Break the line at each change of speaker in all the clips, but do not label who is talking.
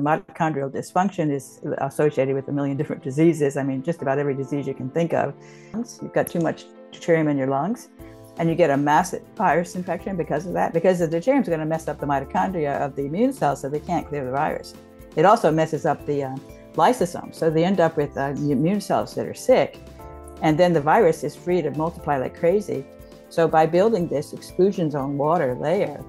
Mitochondrial dysfunction is associated with a million different diseases. I mean, just about every disease you can think of. You've got too much deuterium in your lungs, and you get a massive virus infection because of that, because the deuterium is going to mess up the mitochondria of the immune cells so they can't clear the virus. It also messes up the uh, lysosomes, so they end up with uh, immune cells that are sick, and then the virus is free to multiply like crazy. So by building this exclusion zone water layer,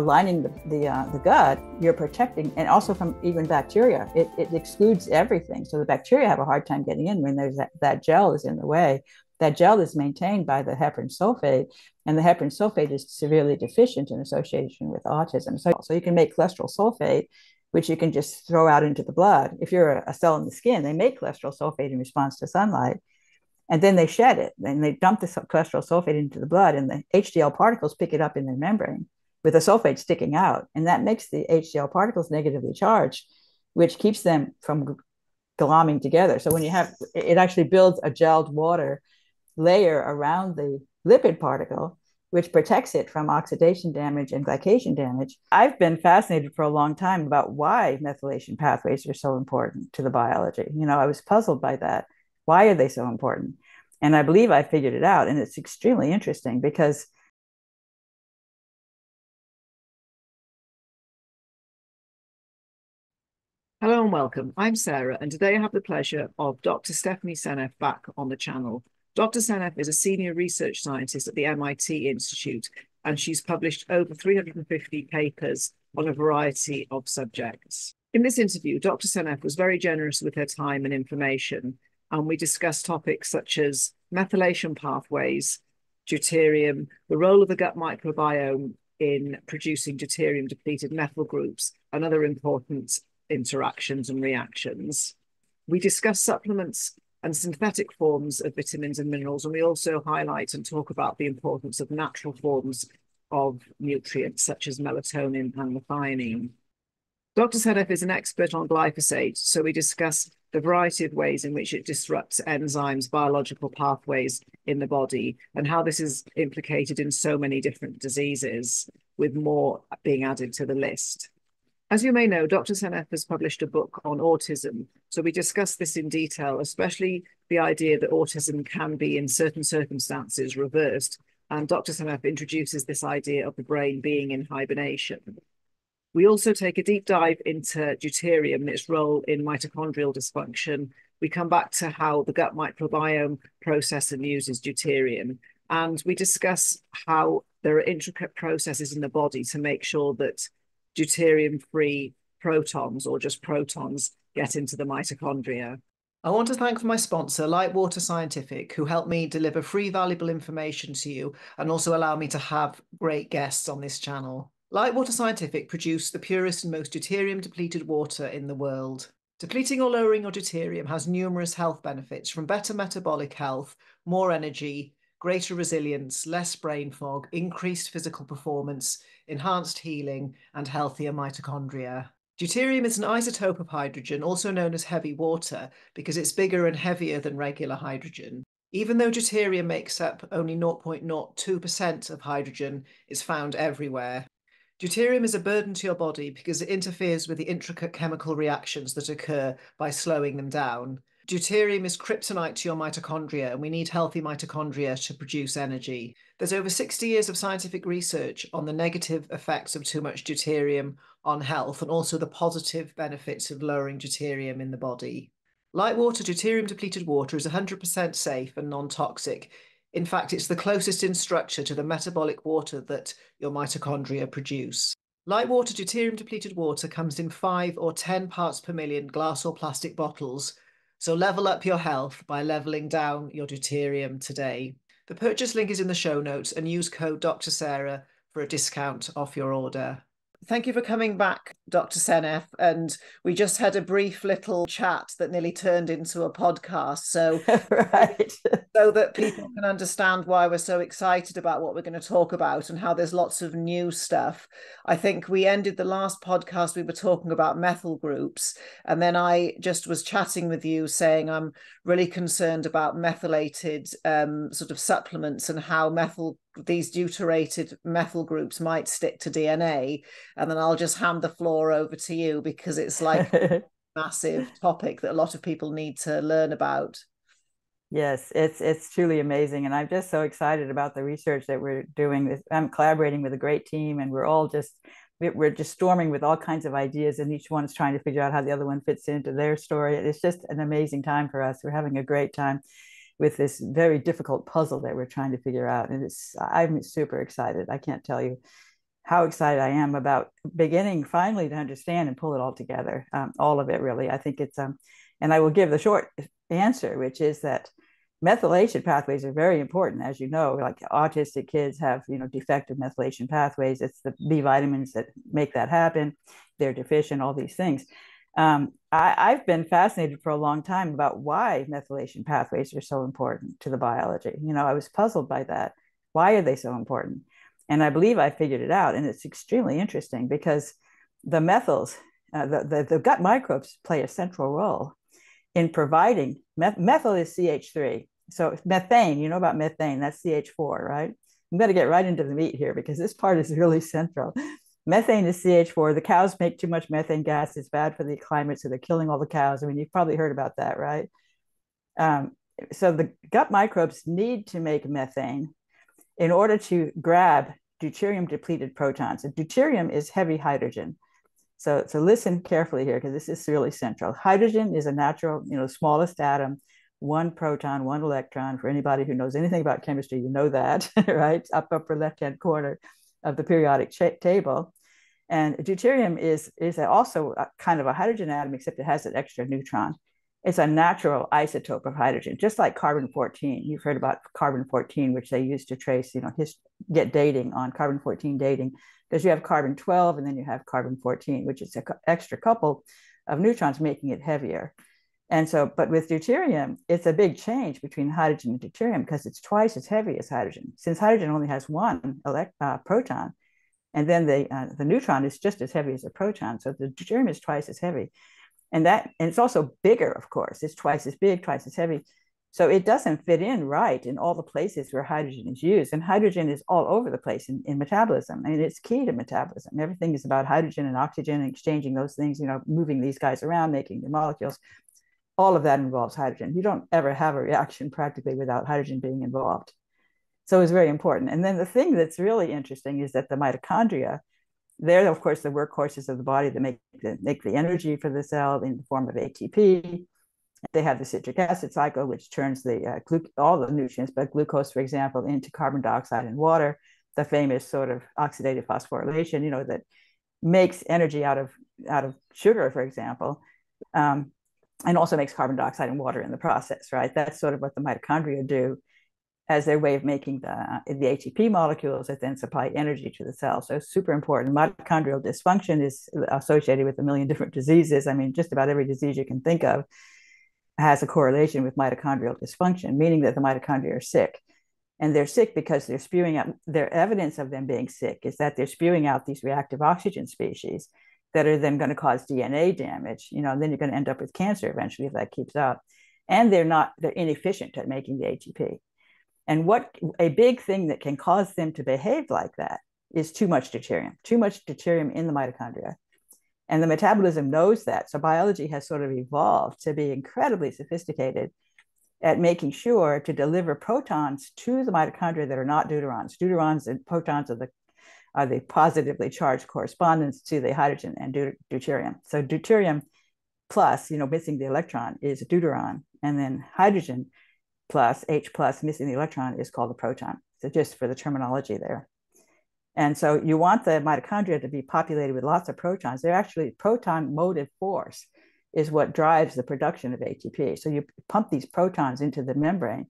lining the the, uh, the gut, you're protecting, and also from even bacteria. It, it excludes everything. So the bacteria have a hard time getting in when there's that, that gel is in the way. That gel is maintained by the heparan sulfate, and the heparan sulfate is severely deficient in association with autism. So, so you can make cholesterol sulfate, which you can just throw out into the blood. If you're a, a cell in the skin, they make cholesterol sulfate in response to sunlight and then they shed it and they dump the cholesterol sulfate into the blood and the HDL particles pick it up in their membrane with a sulfate sticking out. And that makes the HDL particles negatively charged, which keeps them from glomming together. So when you have, it actually builds a gelled water layer around the lipid particle, which protects it from oxidation damage and glycation damage. I've been fascinated for a long time about why methylation pathways are so important to the biology. You know, I was puzzled by that. Why are they so important? And I believe I figured it out. And it's extremely interesting because
Hello and welcome. I'm Sara, and today I have the pleasure of Dr. Stephanie Seneff back on the channel. Dr. Seneff is a senior research scientist at the MIT Institute, and she's published over 350 papers on a variety of subjects. In this interview, Dr. Seneff was very generous with her time and information, and we discussed topics such as methylation pathways, deuterium, the role of the gut microbiome in producing deuterium depleted methyl groups, and other important interactions and reactions. We discuss supplements and synthetic forms of vitamins and minerals, and we also highlight and talk about the importance of natural forms of nutrients such as melatonin and methionine. Dr. Seneff is an expert on glyphosate, so we discuss the variety of ways in which it disrupts enzymes, biological pathways in the body, and how this is implicated in so many different diseases, with more being added to the list. As you may know, Dr. Seneff has published a book on autism. So we discuss this in detail, especially the idea that autism can be, in certain circumstances, reversed. And Dr. Seneff introduces this idea of the brain being in hibernation. We also take a deep dive into deuterium and its role in mitochondrial dysfunction. We come back to how the gut microbiome process and uses deuterium. And we discuss how there are intricate processes in the body to make sure that deuterium-free protons or just protons get into the mitochondria. I want to thank my sponsor, Litewater Scientific, who helped me deliver free valuable information to you and also allow me to have great guests on this channel. Litewater Scientific produce the purest and most deuterium depleted water in the world. Depleting or lowering your deuterium has numerous health benefits from better metabolic health, more energy, greater resilience, less brain fog, increased physical performance, enhanced healing, and healthier mitochondria. Deuterium is an isotope of hydrogen, also known as heavy water, because it's bigger and heavier than regular hydrogen. Even though deuterium makes up only 0.02% of hydrogen, it's found everywhere. Deuterium is a burden to your body because it interferes with the intricate chemical reactions that occur by slowing them down. Deuterium is kryptonite to your mitochondria, and we need healthy mitochondria to produce energy. There's over 60 years of scientific research on the negative effects of too much deuterium on health and also the positive benefits of lowering deuterium in the body. Litewater deuterium depleted water is 100% safe and non toxic. In fact, it's the closest in structure to the metabolic water that your mitochondria produce. Litewater deuterium depleted water comes in 5 or 10 parts per million glass or plastic bottles so level up your health by leveling down your deuterium today. The purchase link is in the show notes and use code Dr. Sara for a discount off your order. Thank you for coming back, Dr. Seneff. And we just had a brief little chat that nearly turned into a podcast. So, right. so that people can understand why we're so excited about what we're going to talk about and how there's lots of new stuff. I think we ended the last podcast, we were talking about methyl groups. And then I just was chatting with you saying I'm really concerned about methylated um, sort of supplements and how methyl these deuterated methyl groups might stick to DNA. And then I'll just hand the floor over to you because it's like a massive topic that a lot of people need to learn about.
Yes, it's it's truly amazing, and I'm just so excited about the research that we're doing. I'm collaborating with a great team, and we're all just we're just storming with all kinds of ideas, and each one is trying to figure out how the other one fits into their story. It's just an amazing time for us. We're having a great time with this very difficult puzzle that we're trying to figure out, and it's I'm super excited. I can't tell you how excited I am about beginning finally to understand and pull it all together, um, all of it really. I think it's um, and I will give the short answer, which is that methylation pathways are very important, as you know. Like autistic kids have, you know, defective methylation pathways. It's the B vitamins that make that happen. They're deficient, all these things. Um, I, have been fascinated for a long time about why methylation pathways are so important to the biology. You know, I was puzzled by that. Why are they so important? And I believe I figured it out. And it's extremely interesting because the methyls, uh, the, the, the gut microbes play a central role in providing meth- methyl is CH3 so methane, you know about methane, that's CH4, right? I'm going to get right into the meat here because this part is really central. Methane is CH4. The cows make too much methane gas. It's bad for the climate, so they're killing all the cows. I mean, you've probably heard about that, right? Um, so the gut microbes need to make methane in order to grab deuterium depleted protons. And deuterium is heavy hydrogen. So, so listen carefully here because this is really central. Hydrogen is a natural, you know, smallest atom one proton, one electron. For anybody who knows anything about chemistry, you know that, right? Up upper left-hand corner of the periodic table. And deuterium is, is also kind of a hydrogen atom, except it has an extra neutron. It's a natural isotope of hydrogen, just like carbon-14. You've heard about carbon-14, which they use to trace, you know, his, get dating on carbon-14 dating, because you have carbon-12 and then you have carbon-14, which is an extra couple of neutrons making it heavier. And so, but with deuterium, it's a big change between hydrogen and deuterium because it's twice as heavy as hydrogen. Since hydrogen only has one elect, uh, proton, and then the uh, the neutron is just as heavy as a proton, so the deuterium is twice as heavy, and that and it's also bigger, of course. It's twice as big, twice as heavy. So it doesn't fit in right in all the places where hydrogen is used. And hydrogen is all over the place in, in metabolism. I mean, it's key to metabolism. Everything is about hydrogen and oxygen and exchanging those things, you know, moving these guys around, making the molecules all of that involves hydrogen. You don't ever have a reaction practically without hydrogen being involved. So it's very important. And then the thing that's really interesting is that the mitochondria, they're of course the workhorses of the body that make the, make the energy for the cell in the form of ATP. They have the citric acid cycle, which turns the uh, glu- all the nutrients, but glucose, for example, into carbon dioxide and water. The famous sort of oxidative phosphorylation, you know, that makes energy out of out of sugar, for example. Um, and also makes carbon dioxide and water in the process, right? That's sort of what the mitochondria do as their way of making the, uh, the ATP molecules that then supply energy to the cell. So super important. Mitochondrial dysfunction is uh, associated with a million different diseases. I mean, just about every disease you can think of has a correlation with mitochondrial dysfunction, meaning that the mitochondria are sick. And they're sick because they're spewing out, their evidence of them being sick is that they're spewing out these reactive oxygen species that are then going to cause DNA damage, you know, then you're going to end up with cancer eventually if that keeps up. And they're not, they're inefficient at making the ATP. And what a big thing that can cause them to behave like that is too much deuterium, too much deuterium in the mitochondria. And the metabolism knows that. So biology has sort of evolved to be incredibly sophisticated at making sure to deliver protons to the mitochondria that are not deuterons. Deuterons and protons are the Uh, are the positively charged correspondence to the hydrogen and deuterium. So deuterium plus, you know, missing the electron is a deuteron, and then hydrogen plus H plus missing the electron is called a proton. So just for the terminology there. And so you want the mitochondria to be populated with lots of protons. They're actually proton motive force is what drives the production of ATP. So you pump these protons into the membrane,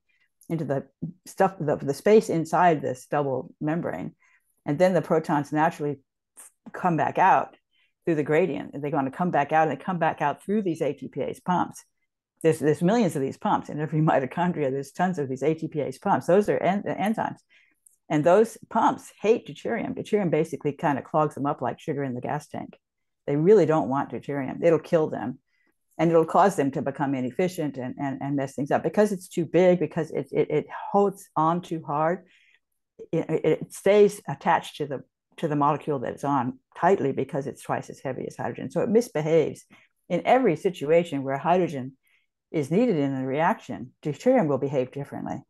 into the stuff, the, the space inside this double membrane, and then the protons naturally come back out through the gradient. They're going to come back out and they come back out through these ATPase pumps. There's, there's millions of these pumps in every mitochondria. There's tons of these ATPase pumps. Those are en- uh, enzymes. And those pumps hate deuterium. Deuterium basically kind of clogs them up like sugar in the gas tank. They really don't want deuterium. It'll kill them and it'll cause them to become inefficient and, and, and mess things up because it's too big, because it, it, it holds on too hard it, stays attached to the to the molecule that it's on tightly because it's twice as heavy as hydrogen. So it misbehaves in every situation where hydrogen is needed in a reaction. Deuterium will behave differently.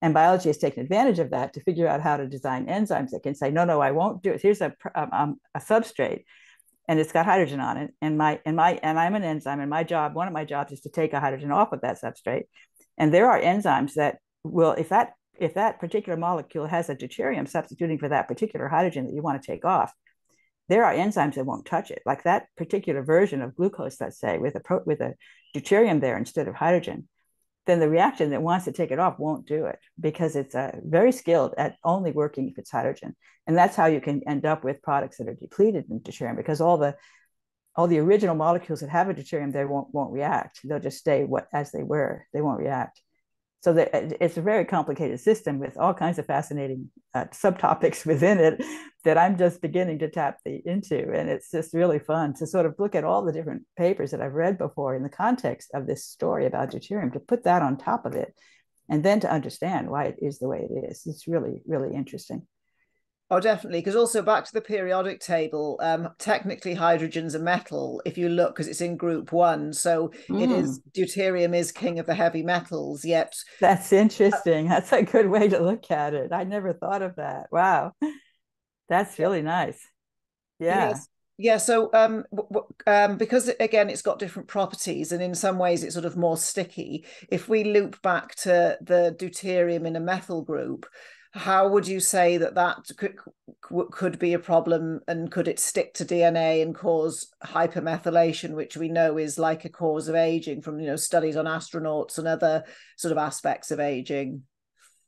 And biology has taken advantage of that to figure out how to design enzymes that can say, no, no, I won't do it. Here's a, um, um, a substrate and it's got hydrogen on it. And my, and my, and I'm an enzyme and my job, one of my jobs is to take a hydrogen off of that substrate. And there are enzymes that will, if that, if that particular molecule has a deuterium substituting for that particular hydrogen that you want to take off, there are enzymes that won't touch it. Like that particular version of glucose, let's say, with a pro, with a deuterium there instead of hydrogen then the reaction that wants to take it off won't do it because it's uh, very skilled at only working if it's hydrogen. And that's how you can end up with products that are depleted in deuterium because all the all the original molecules that have a deuterium they won't won't react. They'll just stay what as they were. They won't react. So the, it's a very complicated system with all kinds of fascinating uh, subtopics within it that I'm just beginning to tap the, into. And it's just really fun to sort of look at all the different papers that I've read before in the context of this story about deuterium, to put that on top of it, and then to understand why it is the way it is. It's really, really interesting.
Oh, definitely. Because also back to the periodic table, um, technically hydrogen's a metal if you look, because it's in group one. So mm. it is hmm. deuterium is king of the heavy metals, yet.
That's interesting. Uh, That's a good way to look at it. I never thought of that. Wow. That's really nice. Yeah.
Yes. Yeah, so um, um, because again, it's got different properties, and in some ways, it's sort of more sticky. If we loop back to the deuterium in a methyl group, how would you say that that could, could be a problem and could it stick to dna and cause hypermethylation which we know is like a cause of aging from you know studies on astronauts and other sort of aspects of aging?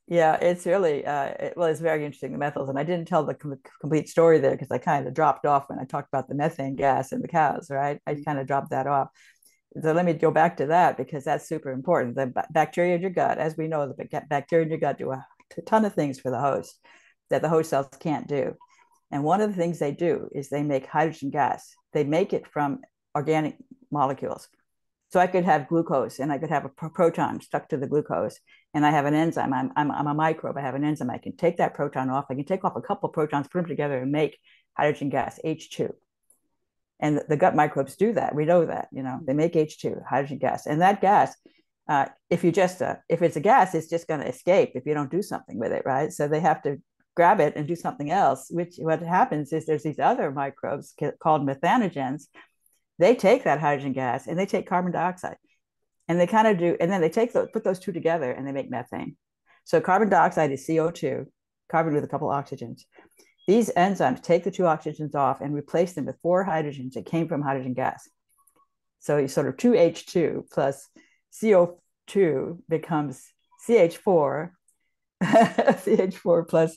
Yeah it's really uh, it, well it's very interesting the methyls and i didn't tell the com- complete story there because i kind of dropped off when i talked about the methane gas in the cows right? I kind of dropped that off. So let me go back to that because that's super important. The bacteria in your gut as we know the bacteria in your gut do a a ton of things for the host that the host cells can't do. And one of the things they do is they make hydrogen gas. They make it from organic molecules. So I could have glucose and I could have a proton stuck to the glucose. And I have an enzyme. I'm, I'm, I'm a microbe. I have an enzyme. I can take that proton off. I can take off a couple of protons, put them together and make hydrogen gas, H2. And the, the gut microbes do that. We know that, you know, they make H2, hydrogen gas. And that gas uh, if you just uh, if it's a gas, it's just going to escape if you don't do something with it, right? So they have to grab it and do something else. Which what happens is there's these other microbes called methanogens. They take that hydrogen gas and they take carbon dioxide, and they kind of do, and then they take those, put those two together, and they make methane. So carbon dioxide is CO two, carbon with a couple oxygens. These enzymes take the two oxygens off and replace them with four hydrogens that came from hydrogen gas. So you sort of two H2 plus CO2 becomes CH4, CH4 plus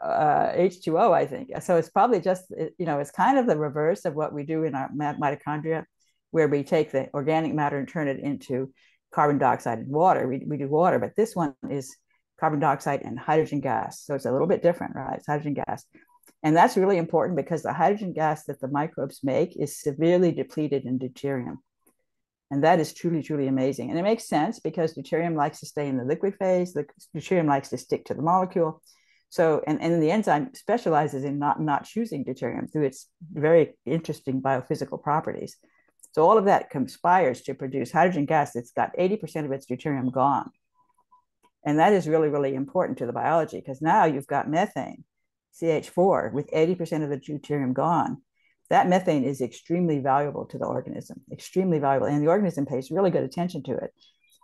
uh, H2O, I think. So it's probably just, you know, it's kind of the reverse of what we do in our mitochondria, where we take the organic matter and turn it into carbon dioxide and water. We, we do water, but this one is carbon dioxide and hydrogen gas. So it's a little bit different, right? It's hydrogen gas. And that's really important because the hydrogen gas that the microbes make is severely depleted in deuterium. And that is truly, truly amazing. And it makes sense because deuterium likes to stay in the liquid phase. The deuterium likes to stick to the molecule. So, and, and the enzyme specializes in not, not choosing deuterium through its very interesting biophysical properties. So all of that conspires to produce hydrogen gas that's got 80% of its deuterium gone. And that is really, really important to the biology because now you've got methane, CH4, with 80% of the deuterium gone that methane is extremely valuable to the organism, extremely valuable. And the organism pays really good attention to it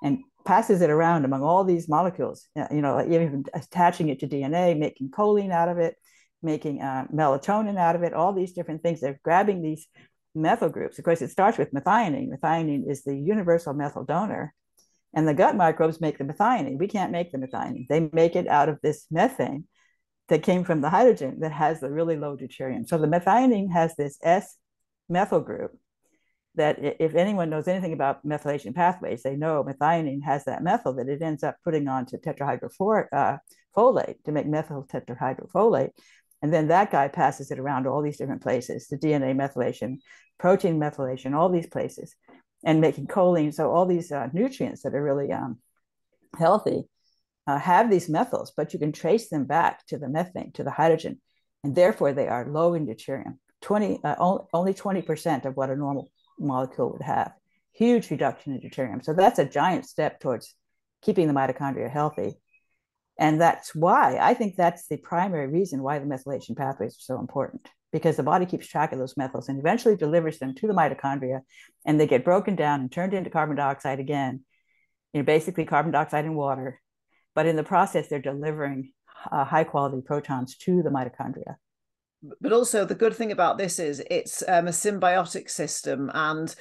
and passes it around among all these molecules, uh, you know, even attaching it to DNA, making choline out of it, making uh, melatonin out of it, all these different things. They're grabbing these methyl groups. Of course, it starts with methionine. Methionine is the universal methyl donor. And the gut microbes make the methionine. We can't make the methionine. They make it out of this methane that came from the hydrogen that has the really low deuterium. So the methionine has this S methyl group that if anyone knows anything about methylation pathways, they know methionine has that methyl that it ends up putting onto tetrahydrofolate uh, to make methyl tetrahydrofolate. And then that guy passes it around to all these different places, the DNA methylation, protein methylation, all these places, and making choline. So all these uh, nutrients that are really um, healthy uh, have these methyls, but you can trace them back to the methane, to the hydrogen, and therefore they are low in deuterium. 20, uh, only 20% of what a normal molecule would have. Huge reduction in deuterium. So that's a giant step towards keeping the mitochondria healthy. And that's why I think that's the primary reason why the methylation pathways are so important because the body keeps track of those methyls and eventually delivers them to the mitochondria and they get broken down and turned into carbon dioxide again. You know, basically carbon dioxide and water. But in the process, they're delivering uh, high quality protons to the mitochondria.
But also the good thing about this is it's um, a symbiotic system and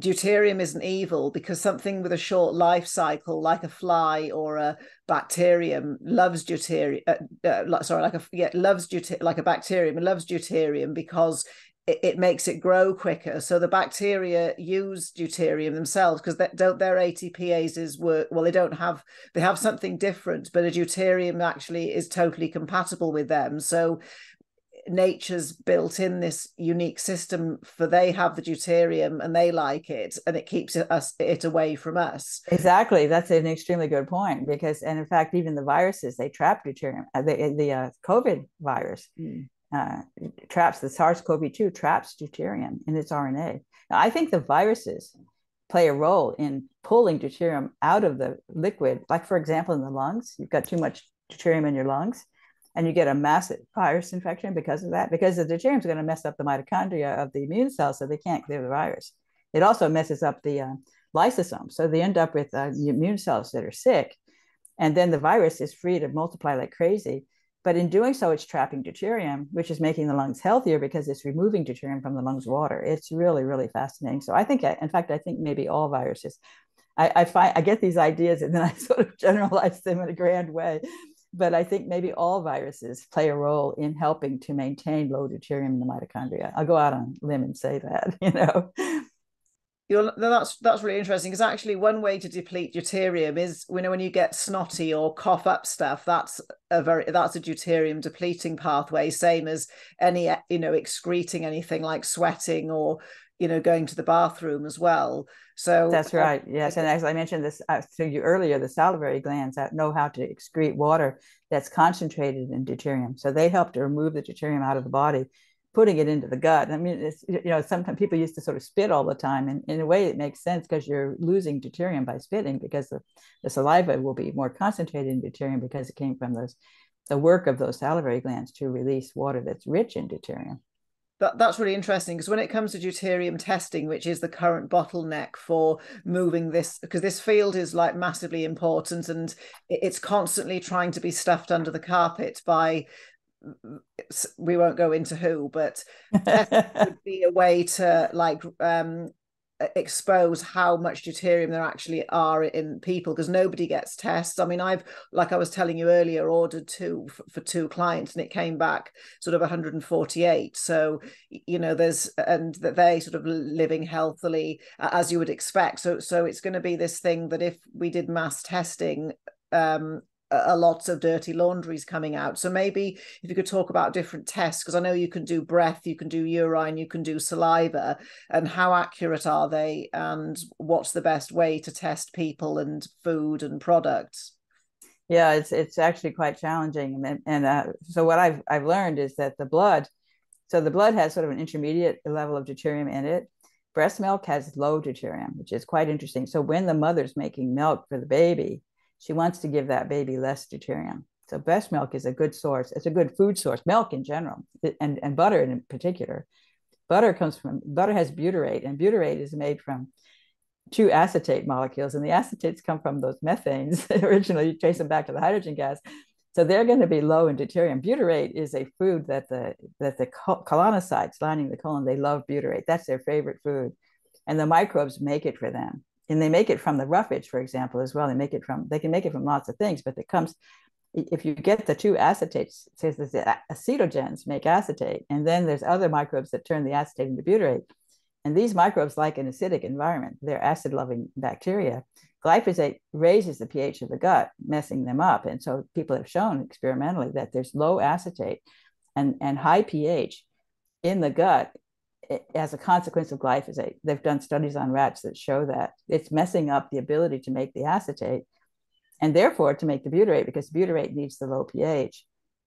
deuterium isn't evil because something with a short life cycle like a fly or a bacterium loves deuterium uh, uh, sorry like a yeah loves deuterium like a bacterium loves deuterium because it, it, makes it grow quicker. So the bacteria use deuterium themselves because they don't their atpases work well they don't have they have something different but a deuterium actually is totally compatible with them. So nature's built in this unique system for they have the deuterium and they like it and it keeps us it away from us.
Exactly. That's an extremely good point because and in fact even the viruses they trap deuterium uh, the, the uh, covid virus. Mm. Uh, traps the sars-cov-2 traps deuterium in its rna now, i think the viruses play a role in pulling deuterium out of the liquid like for example in the lungs you've got too much deuterium in your lungs and you get a massive virus infection because of that, because the deuterium is going to mess up the mitochondria of the immune cells, so they can't clear the virus. It also messes up the uh, lysosome, so they end up with uh, immune cells that are sick, and then the virus is free to multiply like crazy. But in doing so, it's trapping deuterium, which is making the lungs healthier because it's removing deuterium from the lungs water. It's really, really fascinating. So I think, in fact, I think maybe all viruses. I, I find I get these ideas and then I sort of generalize them in a grand way but I think maybe all viruses play a role in helping to maintain low deuterium in the mitochondria. I'll go out on limb and say that, you know.
You're, that's that's really interesting because actually one way to deplete deuterium is you know when you get snotty or cough up stuff that's a very that's a deuterium depleting pathway same as any you know excreting anything like sweating or you know going to the bathroom as well. So
that's right yes and as i mentioned this uh, to you earlier the salivary glands that know how to excrete water that's concentrated in deuterium so they help to remove the deuterium out of the body putting it into the gut. I mean it's you know sometimes people used to sort of spit all the time and in a way it makes sense because you're losing deuterium by spitting because the, the saliva will be more concentrated in deuterium because it came from those the work of those salivary glands to release water that's rich in deuterium.
That, that's really interesting because when it comes to deuterium testing, which is the current bottleneck for moving this, because this field is like massively important and it's constantly trying to be stuffed under the carpet by we won't go into who, but that would be a way to like um, expose how much deuterium there actually are in people because nobody gets tests. I mean, I've, like I was telling you earlier, ordered two for, for two clients and it came back sort of 148. So, you know, there's, and that they sort of living healthily as you would expect. So, so it's going to be this thing that if we did mass testing, um, a lots of dirty laundries coming out. So maybe if you could talk about different tests, because I know you can do breath, you can do urine, you can do saliva, and how accurate are they, and what's the best way to test people and food and products?
Yeah, it's it's actually quite challenging, and, and uh, so what I've I've learned is that the blood, so the blood has sort of an intermediate level of deuterium in it. Breast milk has low deuterium, which is quite interesting. So when the mother's making milk for the baby, she wants to give that baby less deuterium. So breast milk is a good source. It's a good food source. Milk in general, and and butter in particular. Butter comes from butter has butyrate, and butyrate is made from two acetate molecules, and the acetates come from those methanes. Originally, you trace them back to the hydrogen gas. So they're going to be low in deuterium. Butyrate is a food that the that the colonocytes lining the colon they love butyrate. That's their favorite food, and the microbes make it for them and they make it from the roughage, for example, as well. They make it from they can make it from lots of things, but it comes if you get the two acetates, says the acetogens make acetate, and then there's other microbes that turn the acetate into butyrate. And these microbes like an acidic environment. They're acid-loving bacteria. Glyphosate raises the pH of the gut, messing them up. And so people have shown experimentally that there's low acetate and, and high pH in the gut as a consequence of glyphosate. They've done studies on rats that show that it's messing up the ability to make the acetate. and therefore to make the butyrate because butyrate needs the low pH.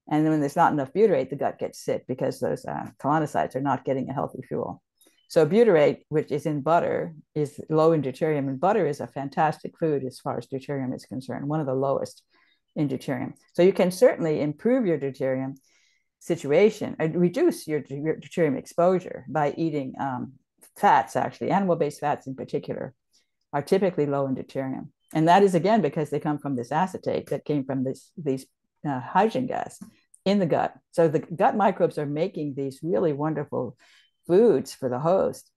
And when there's not enough butyrate, the gut gets sick because those uh, colonocytes are not getting a healthy fuel. So butyrate, which is in butter, is low in deuterium, and butter is a fantastic food as far as deuterium is concerned, one of the lowest in deuterium. So you can certainly improve your deuterium situation and reduce your, your deuterium exposure by eating um, fats, actually, animal-based fats in particular, are typically low in deuterium. And that is again because they come from this acetate that came from this these uh, hydrogen gas in the gut. So the gut microbes are making these really wonderful foods for the host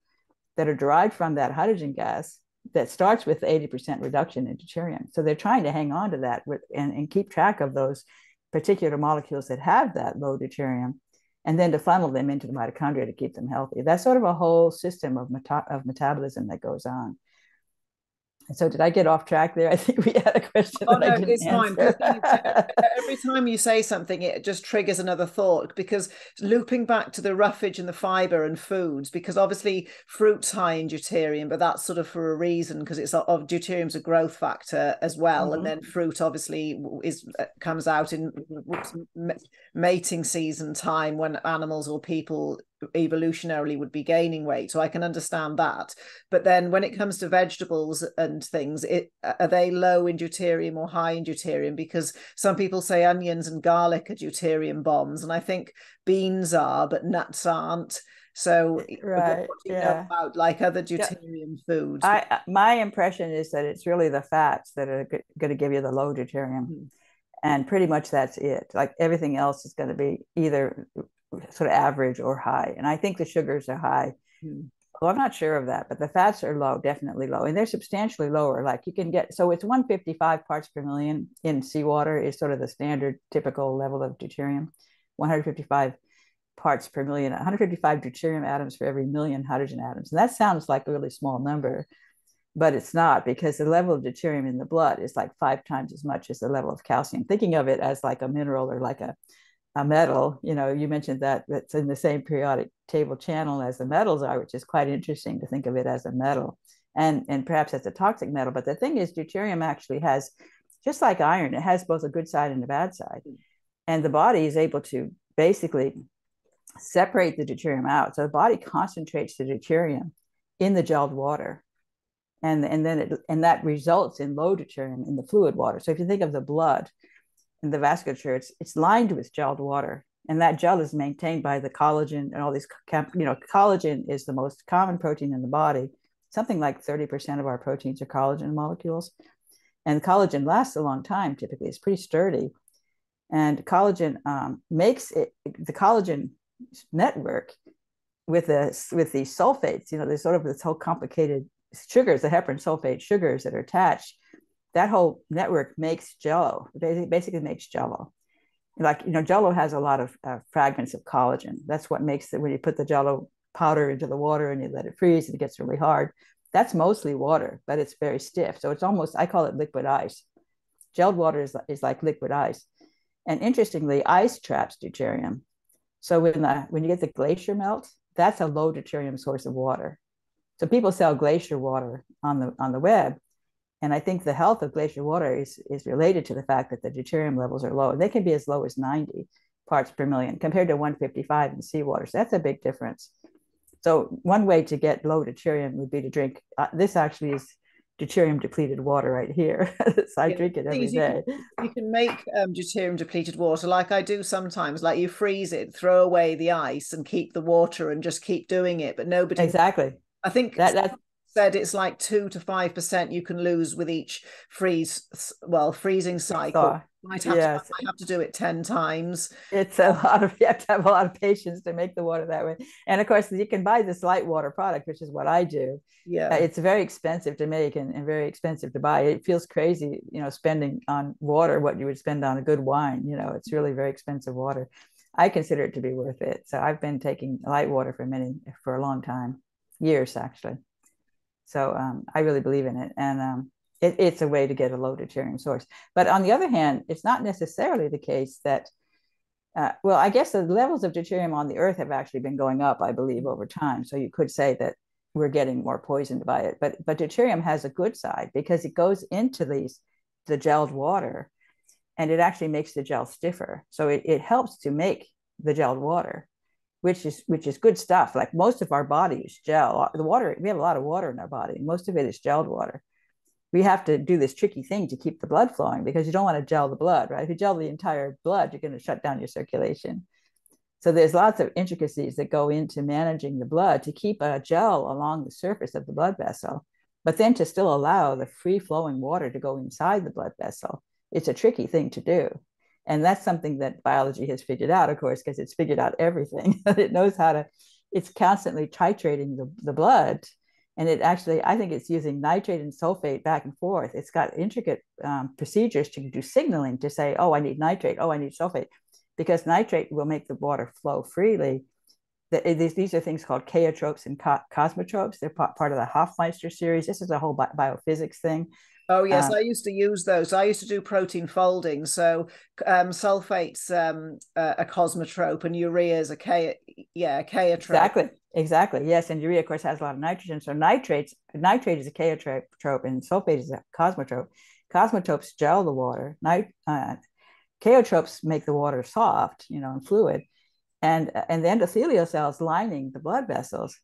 that are derived from that hydrogen gas that starts with 80% reduction in deuterium. So they're trying to hang on to that with, and, and keep track of those particular molecules that have that low deuterium and then to funnel them into the mitochondria to keep them healthy. That's sort of a whole system of, meta- of metabolism that goes on. So did I get off track there? I think we had a question.
Oh no, it's fine. Every time you say something, it just triggers another thought. Because looping back to the roughage and the fiber and foods, because obviously fruits high in deuterium, but that's sort of for a reason because it's of deuterium's a growth factor as well, mm-hmm. and then fruit obviously is uh, comes out in mating season time when animals or people evolutionarily would be gaining weight. So i can understand that. But then when it comes to vegetables and things it are they low in deuterium or high in deuterium? Because some people say onions and garlic are deuterium bombs and i think beans are but nuts aren't. So
right yeah.
about like other deuterium yeah. foods?
I, my impression is that it's really the fats that are going to give you the low deuterium. Mm-hmm. and pretty much that's it. Like everything else is going to be either sort of average or high. And I think the sugars are high. Mm. Well, I'm not sure of that, but the fats are low, definitely low, and they're substantially lower. Like you can get, so it's 155 parts per million in seawater is sort of the standard typical level of deuterium. 155 parts per million, 155 deuterium atoms for every million hydrogen atoms. And that sounds like a really small number, but it's not because the level of deuterium in the blood is like five times as much as the level of calcium. Thinking of it as like a mineral or like a a metal, you know, you mentioned that that's in the same periodic table channel as the metals are, which is quite interesting to think of it as a metal and, and perhaps as a toxic metal. But the thing is, deuterium actually has, just like iron, it has both a good side and a bad side. Mm. And the body is able to basically separate the deuterium out. So the body concentrates the deuterium in the gelled water. And, and then it, and that results in low deuterium in the fluid water. So if you think of the blood, in the vasculature, it's it's lined with gelled water, and that gel is maintained by the collagen and all these. You know, collagen is the most common protein in the body. Something like thirty percent of our proteins are collagen molecules, and collagen lasts a long time. Typically, it's pretty sturdy, and collagen um, makes it the collagen network with the with these sulfates. You know, there's sort of this whole complicated sugars, the heparan sulfate sugars that are attached that whole network makes jello basically makes jello. Like you know jello has a lot of uh, fragments of collagen. That's what makes it when you put the jello powder into the water and you let it freeze and it gets really hard that's mostly water but it's very stiff. So it's almost i call it liquid ice. Gelled water is, is like liquid ice. And interestingly ice traps deuterium. So when the when you get the glacier melt that's a low deuterium source of water. So people sell glacier water on the on the web and I think the health of glacier water is, is related to the fact that the deuterium levels are low. They can be as low as 90 parts per million compared to 155 in seawater. So that's a big difference. So one way to get low deuterium would be to drink. Uh, this actually is deuterium depleted water right here. so I yeah. drink it every you day.
Can, you can make um, deuterium depleted water like I do sometimes. Like you freeze it, throw away the ice, and keep the water, and just keep doing it. But nobody
exactly.
I think that that's said it's like two to five percent you can lose with each freeze well freezing cycle. Might have, yes. to, might have to do it 10 times.
It's a lot of you have to have a lot of patience to make the water that way. And of course you can buy this Litewater product which is what i do.
Yeah.
Uh, it's very expensive to make and, and very expensive to buy. It feels crazy you know spending on water what you would spend on a good wine you know it's really very expensive water. I consider it to be worth it. So i've been taking Litewater for many for a long time years actually so um, I really believe in it. And um, it, it's a way to get a low deuterium source. But on the other hand, it's not necessarily the case that, uh, well, I guess the levels of deuterium on the earth have actually been going up, I believe, over time. So you could say that we're getting more poisoned by it. But, but deuterium has a good side because it goes into these the gelled water and it actually makes the gel stiffer. So it, it helps to make the gelled water, which is which is good stuff. Like most of our body is gel. Uh, the water, we have a lot of water in our body. Most of it is gelled water. We have to do this tricky thing to keep the blood flowing because you don't want to gel the blood, right? If you gel the entire blood, you're going to shut down your circulation. So there's lots of intricacies that go into managing the blood to keep a gel along the surface of the blood vessel, but then to still allow the free flowing water to go inside the blood vessel. It's a tricky thing to do. And that's something that biology has figured out, of course, because it's figured out everything. it knows how to, it's constantly titrating the, the blood. And it actually, I think it's using nitrate and sulfate back and forth. It's got intricate um, procedures to do signaling to say, oh, I need nitrate, oh, I need sulfate because nitrate will make the water flow freely. The, these, these are things called chaotropes and co- kosmotropes. They're part of the Hofmeister series. This is a whole bi- biophysics thing.
Oh yes, um, I used to use those. I used to do protein folding. So um, sulfate's um, uh, a kosmotrope, and urea is a K, yeah, a chaotrope.
Exactly, exactly. Yes, and urea, of course, has a lot of nitrogen. So nitrates, nitrate is a chaotrope, and sulfate is a kosmotrope. Kosmotropes gel the water. Nit, uh, Chaotropes make the water soft, you know, and fluid. And, and the endothelial cells lining the blood vessels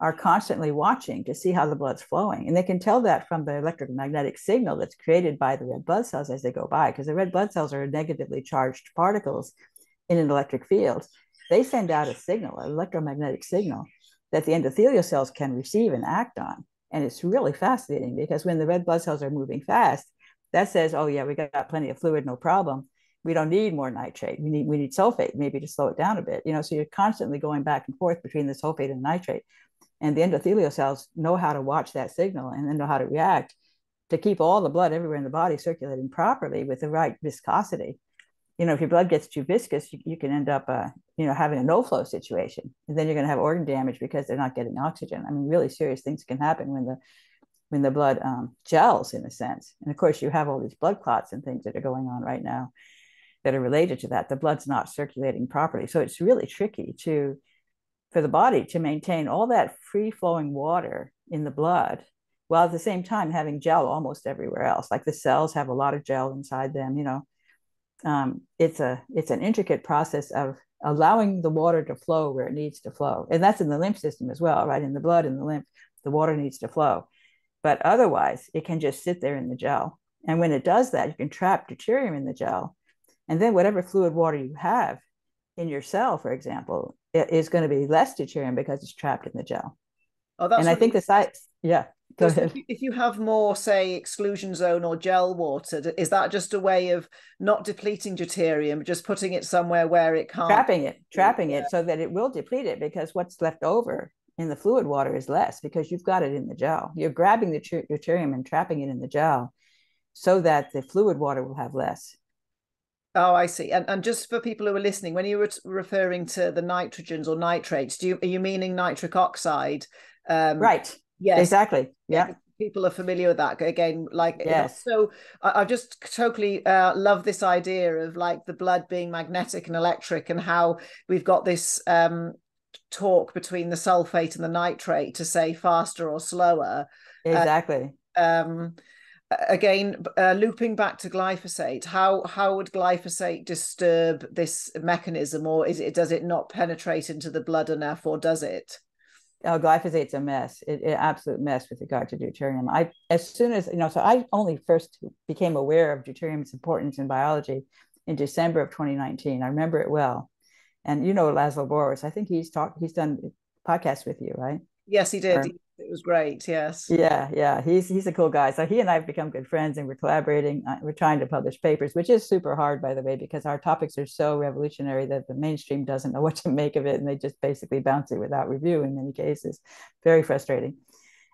are constantly watching to see how the blood's flowing. And they can tell that from the electromagnetic signal that's created by the red blood cells as they go by, because the red blood cells are negatively charged particles in an electric field. They send out a signal, an electromagnetic signal that the endothelial cells can receive and act on. And it's really fascinating because when the red blood cells are moving fast, that says, oh, yeah, we got plenty of fluid, no problem we don't need more nitrate. We need we need sulfate maybe to slow it down a bit. You know, so you're constantly going back and forth between the sulfate and the nitrate, and the endothelial cells know how to watch that signal and then know how to react to keep all the blood everywhere in the body circulating properly with the right viscosity. You know, if your blood gets too viscous, you, you can end up, uh, you know, having a no flow situation, and then you're going to have organ damage because they're not getting oxygen. I mean, really serious things can happen when the when the blood um, gels in a sense. And of course, you have all these blood clots and things that are going on right now that are related to that. The blood's not circulating properly. So it's really tricky to for the body to maintain all that free flowing water in the blood while at the same time having gel almost everywhere else. Like the cells have a lot of gel inside them, you know. Um, it's a it's an intricate process of allowing the water to flow where it needs to flow. And that's in the lymph system as well, right? In the blood in the lymph, the water needs to flow. But otherwise, it can just sit there in the gel. And when it does that, you can trap deuterium in the gel and then whatever fluid water you have in your cell, for example, is going to be less deuterium because it's trapped in the gel. Oh, that's and I think the sites, yeah. Go ahead.
If you have more, say, exclusion zone or gel water, is that just a way of not depleting deuterium, just putting it somewhere where it can't?
Trapping it, trapping yeah. it so that it will deplete it because what's left over in the fluid water is less because you've got it in the gel. You're grabbing the deuterium and trapping it in the gel so that the fluid water will have less.
Oh, I see. And and just for people who are listening, when you were referring to the nitrogens or nitrates, do you are you meaning nitric oxide?
Um, right. Yes. Exactly. Yeah.
People are familiar with that again. Like yes. So I, I just totally uh, love this idea of like the blood being magnetic and electric, and how we've got this um, talk between the sulfate and the nitrate to say faster or slower.
Exactly.
Uh, um, again uh, looping back to glyphosate how how would glyphosate disturb this mechanism or is it does it not penetrate into the blood enough or does it?
Oh glyphosate's a mess. It, it absolute mess with regard to deuterium. I as soon as you know so i only first became aware of deuterium's importance in biology in december of 2019 i remember it well. And you know Laszlo Boros. I think he's talked he's done podcasts with you right?
Yes he did. Or, it was great. Yes.
Yeah, yeah. He's he's a cool guy. So he and I have become good friends, and we're collaborating. Uh, we're trying to publish papers, which is super hard, by the way, because our topics are so revolutionary that the mainstream doesn't know what to make of it, and they just basically bounce it without review in many cases. Very frustrating.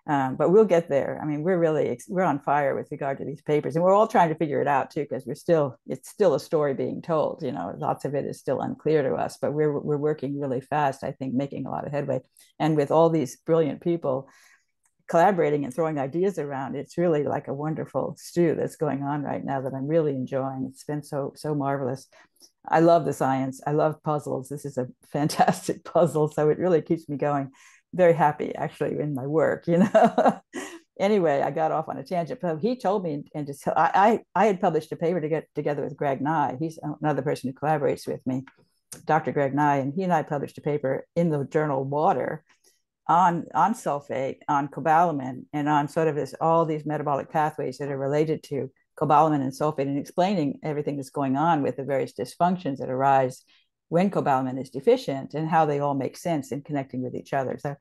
Um, but we'll get there. I mean, we're really we're on fire with regard to these papers, and we're all trying to figure it out too, because we're still it's still a story being told. You know, lots of it is still unclear to us, but we're we're working really fast. I think making a lot of headway, and with all these brilliant people collaborating and throwing ideas around, it's really like a wonderful stew that's going on right now that I'm really enjoying. It's been so so marvelous. I love the science. I love puzzles. This is a fantastic puzzle, so it really keeps me going very happy actually in my work, you know. anyway, I got off on a tangent. But he told me, and just I, I, I had published a paper to get together with Greg Nigh. He's another person who collaborates with me, Dr. Greg Nigh, and he and I published a paper in the journal Water on on sulfate, on cobalamin, and on sort of this all these metabolic pathways that are related to cobalamin and sulfate, and explaining everything that's going on with the various dysfunctions that arise when cobalamin is deficient and how they all make sense in connecting with each other. So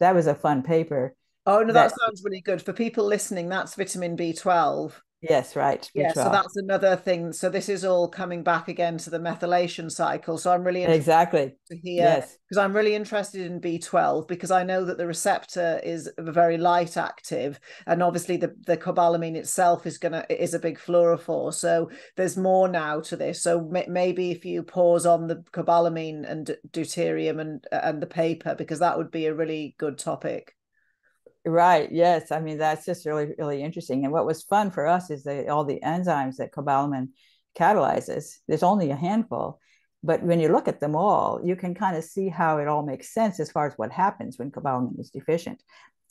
that was a fun paper.
Oh no, that, that sounds really good for people listening. That's vitamin B12.
Yes, right.
B12. Yeah, so that's another thing. So this is all coming back again to the methylation cycle. So I'm really
exactly
to hear yes. because I'm really interested in B12 because I know that the receptor is very light active, and obviously the the cobalamin itself is gonna is a big fluorophore. So there's more now to this. So maybe if you pause on the cobalamin and deuterium and and the paper because that would be a really good topic.
Right. Yes. I mean, that's just really, really interesting. And what was fun for us is that all the enzymes that cobalamin catalyzes, there's only a handful. But when you look at them all, you can kind of see how it all makes sense as far as what happens when cobalamin is deficient.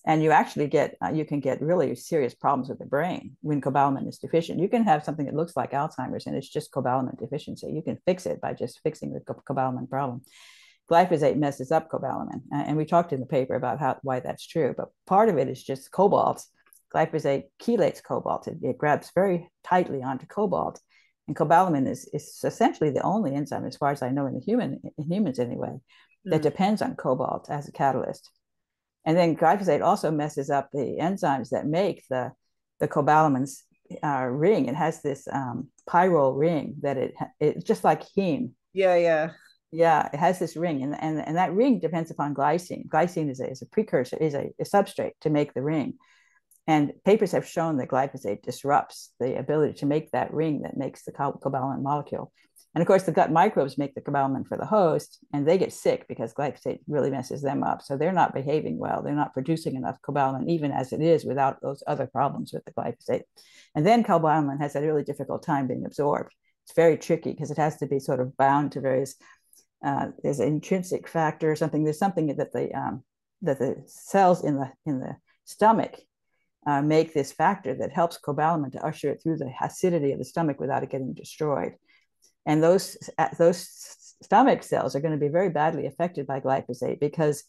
And you actually get, uh, you can get really serious problems with the brain when cobalamin is deficient. You can have something that looks like Alzheimer's and it's just cobalamin deficiency. You can fix it by just fixing the cobalamin problem glyphosate messes up cobalamin. And we talked in the paper about how why that's true. But part of it is just cobalt. Glyphosate chelates cobalt. It, it grabs very tightly onto cobalt. And cobalamin is, is essentially the only enzyme, as far as I know, in the human in humans anyway, mm. that depends on cobalt as a catalyst. And then glyphosate also messes up the enzymes that make the the cobalamin's uh, ring. It has this um, pyrrole ring that it it just like heme.
Yeah, yeah.
Yeah, it has this ring, and, and, and that ring depends upon glycine. Glycine is a, is a precursor, is a, a substrate to make the ring. And papers have shown that glyphosate disrupts the ability to make that ring that makes the cobalamin molecule. And of course, the gut microbes make the cobalamin for the host, and they get sick because glyphosate really messes them up. So they're not behaving well. They're not producing enough cobalamin, even as it is, without those other problems with the glyphosate. And then cobalamin has a really difficult time being absorbed. It's very tricky because it has to be sort of bound to various uh, there's an intrinsic factor or something. There's something that the um, that the cells in the in the stomach uh, make this factor that helps cobalamin to usher it through the acidity of the stomach without it getting destroyed. And those uh, those stomach cells are going to be very badly affected by glyphosate because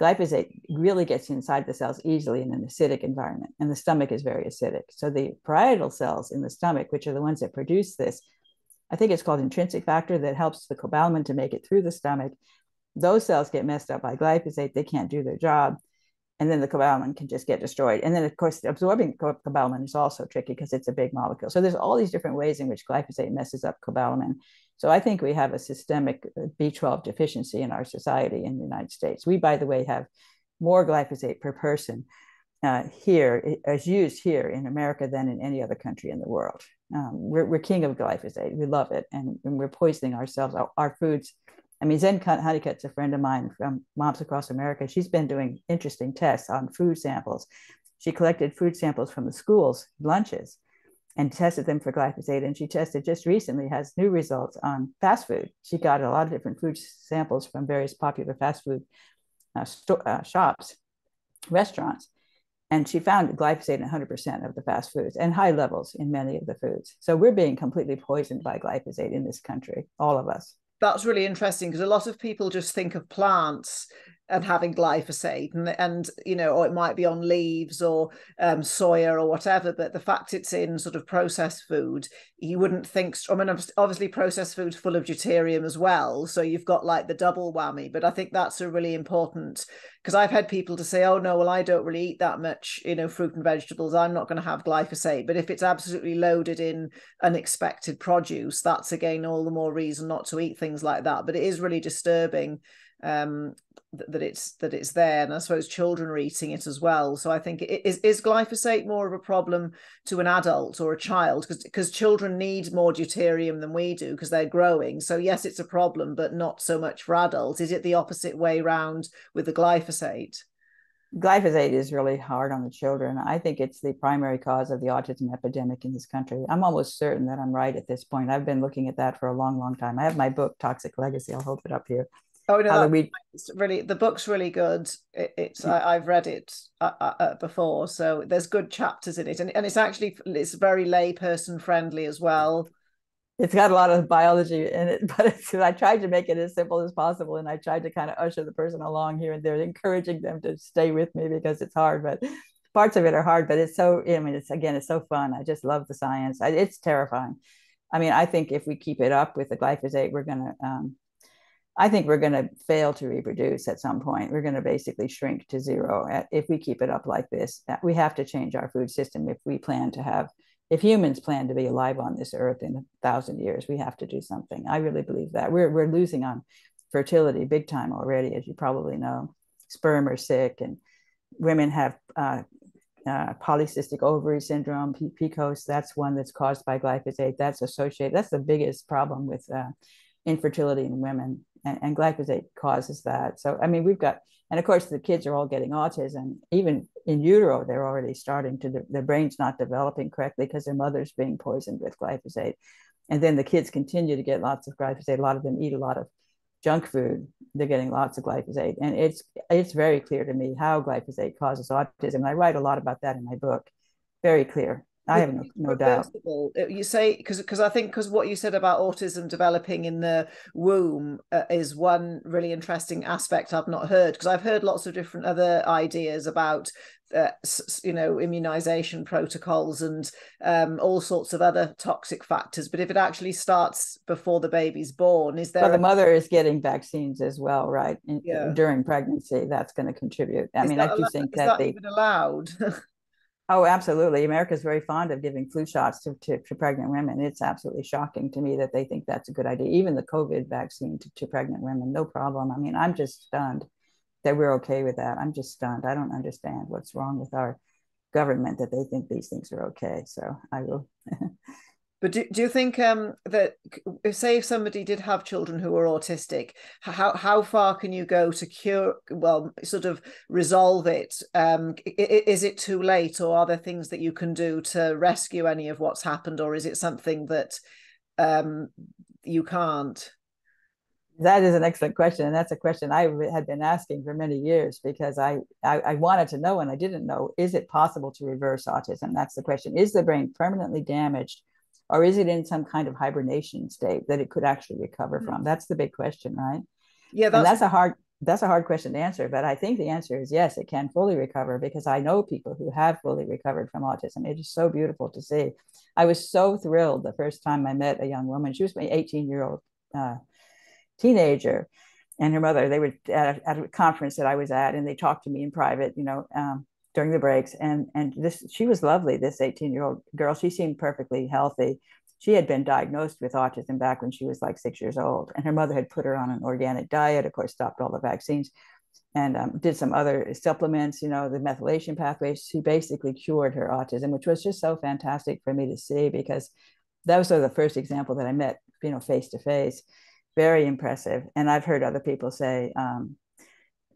glyphosate really gets inside the cells easily in an acidic environment, and the stomach is very acidic. So the parietal cells in the stomach, which are the ones that produce this, I think it's called intrinsic factor that helps the cobalamin to make it through the stomach. Those cells get messed up by glyphosate. They can't do their job. And then the cobalamin can just get destroyed. And then, of course, absorbing cobalamin is also tricky because it's a big molecule. So there's all these different ways in which glyphosate messes up cobalamin. So I think we have a systemic uh, B12 deficiency in our society in the United States. We, by the way, have more glyphosate per person uh, here, is used here in America than in any other country in the world. Um, we're, we're king of glyphosate. We love it. And, and we're poisoning ourselves, our, our, foods. I mean, Zen Honeycutt's a friend of mine from Moms Across America. She's been doing interesting tests on food samples. She collected food samples from the schools' lunches and tested them for glyphosate. And she tested just recently, has new results on fast food. She got a lot of different food samples from various popular fast food uh, sto- uh, shops, restaurants and she found glyphosate in 100% of the fast foods and high levels in many of the foods. So we're being completely poisoned by glyphosate in this country, all of us.
That's really interesting because a lot of people just think of plants and having glyphosate and and you know or it might be on leaves or um, soya or whatever but the fact it's in sort of processed food you wouldn't think i mean obviously processed food's full of deuterium as well so you've got like the double whammy but i think that's a really important because i've had people to say oh no well i don't really eat that much you know fruit and vegetables i'm not going to have glyphosate but if it's absolutely loaded in unexpected produce that's again all the more reason not to eat things like that but it is really disturbing um, that it's that it's there and i suppose children are eating it as well. So i think is is glyphosate more of a problem to an adult or a child? Because because children need more deuterium than we do because they're growing. So yes it's a problem but not so much for adults. Is it the opposite way round with the glyphosate?
Glyphosate is really hard on the children. I think it's the primary cause of the autism epidemic in this country. I'm almost certain that i'm right at this point. I've been looking at that for a long long time. I have my book toxic legacy. I'll hold it up here
Oh no, we... it's really the book's really good. It, it's. I, have read it uh, uh, uh, before, so there's good chapters in it, and and it's actually it's very layperson friendly as well.
It's got a lot of biology in it, but I tried to make it as simple as possible, and I tried to kind of usher the person along here and there, encouraging them to stay with me because it's hard, but parts of it are hard. But it's so I mean, it's again, it's so fun. I just love the science. I, it's terrifying. I mean, I think if we keep it up with the glyphosate, we're gonna um, I think we're going to fail to reproduce at some point. We're going to basically shrink to zero if we keep it up like this. We have to change our food system if we plan to have, if humans plan to be alive on this earth in a thousand years. We have to do something. I really believe that we're we're losing on fertility big time already, as you probably know. Sperm are sick, and women have uh, uh, polycystic ovary syndrome, PCOS. That's one that's caused by glyphosate. That's associated. That's the biggest problem with uh, infertility in women and, and glyphosate causes that. So, I mean, we've got, and of course, the kids are all getting autism. Even in utero, they're already starting to, their brain's not developing correctly because their mother's being poisoned with glyphosate. And then the kids continue to get lots of glyphosate. A lot of them eat a lot of junk food. They're getting lots of glyphosate. And it's, it's very clear to me how glyphosate causes autism. I write a lot about that in my book. Very clear. I have no, no doubt.
Uh, you say because because I think because what you said about autism developing in the womb uh, is one really interesting aspect I've not heard because I've heard lots of different other ideas about uh, you know immunization protocols and um, all sorts of other toxic factors. But if it actually starts before the baby's born, is there?
Well, the mother is getting vaccines as well, right? In, yeah. During pregnancy, that's going to contribute. I is mean, I do think that,
that
they
even allowed.
Oh, absolutely. America is very fond of giving flu shots to, to, to, pregnant women. It's absolutely shocking to me that they think that's a good idea. Even the COVID vaccine to, to pregnant women, no problem. I mean, I'm just stunned that we're okay with that. I'm just stunned. I don't understand what's wrong with our government that they think these things are okay. So I will
But do, do you think um, that say if somebody did have children who were autistic, how how far can you go to cure? Well, sort of resolve it. Um, is it too late, or are there things that you can do to rescue any of what's happened, or is it something that um, you can't?
That is an excellent question, and that's a question I had been asking for many years because I, I, I wanted to know and I didn't know: is it possible to reverse autism? That's the question. Is the brain permanently damaged? Or is it in some kind of hibernation state that it could actually recover mm-hmm. from? That's the big question right?
Yeah
that's, and that's a hard that's a hard question to answer but i think the answer is yes it can fully recover because i know people who have fully recovered from autism. It is so beautiful to see. I was so thrilled the first time i met a young woman. She was my 18 year old uh, teenager and her mother they were at a, at a, conference that i was at and they talked to me in private you know um, during the breaks and and this she was lovely this 18 year old girl. She seemed perfectly healthy. She had been diagnosed with autism back when she was like six years old and her mother had put her on an organic diet of course stopped all the vaccines and um, did some other supplements you know the methylation pathways she basically cured her autism which was just so fantastic for me to see because that was sort of the first example that i met you know face to face very impressive. And i've heard other people say um,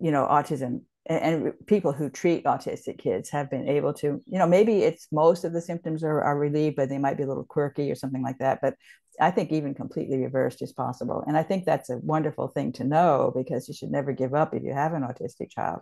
you know autism and people who treat autistic kids have been able to you know maybe it's most of the symptoms are, are relieved but they might be a little quirky or something like that but i think even completely reversed is possible. And i think that's a wonderful thing to know because you should never give up if you have an autistic child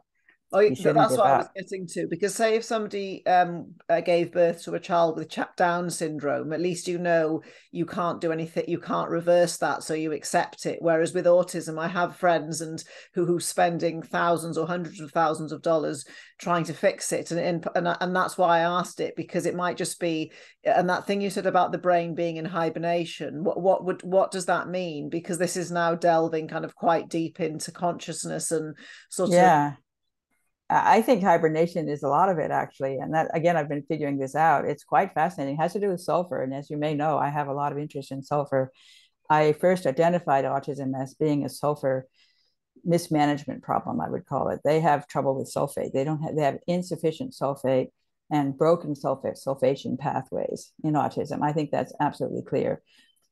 Oh, that's what up. I was getting to. Because say if somebody um, uh, gave birth to a child with Chap Down syndrome, at least you know you can't do anything. You can't reverse that, so you accept it. Whereas with autism, I have friends and who who spending thousands or hundreds of thousands of dollars trying to fix it, and and and, and that's why I asked it because it might just be. And that thing you said about the brain being in hibernation, what what would what does that mean? Because this is now delving kind of quite deep into consciousness and sort
yeah. of I think hibernation is a lot of it actually. And that again, I've been figuring this out. It's quite fascinating. It has to do with sulfur. And as you may know, I have a lot of interest in sulfur. I first identified autism as being a sulfur mismanagement problem, I would call it. They have trouble with sulfate. They don't have they have insufficient sulfate and broken sulfate sulfation pathways in autism. I think that's absolutely clear.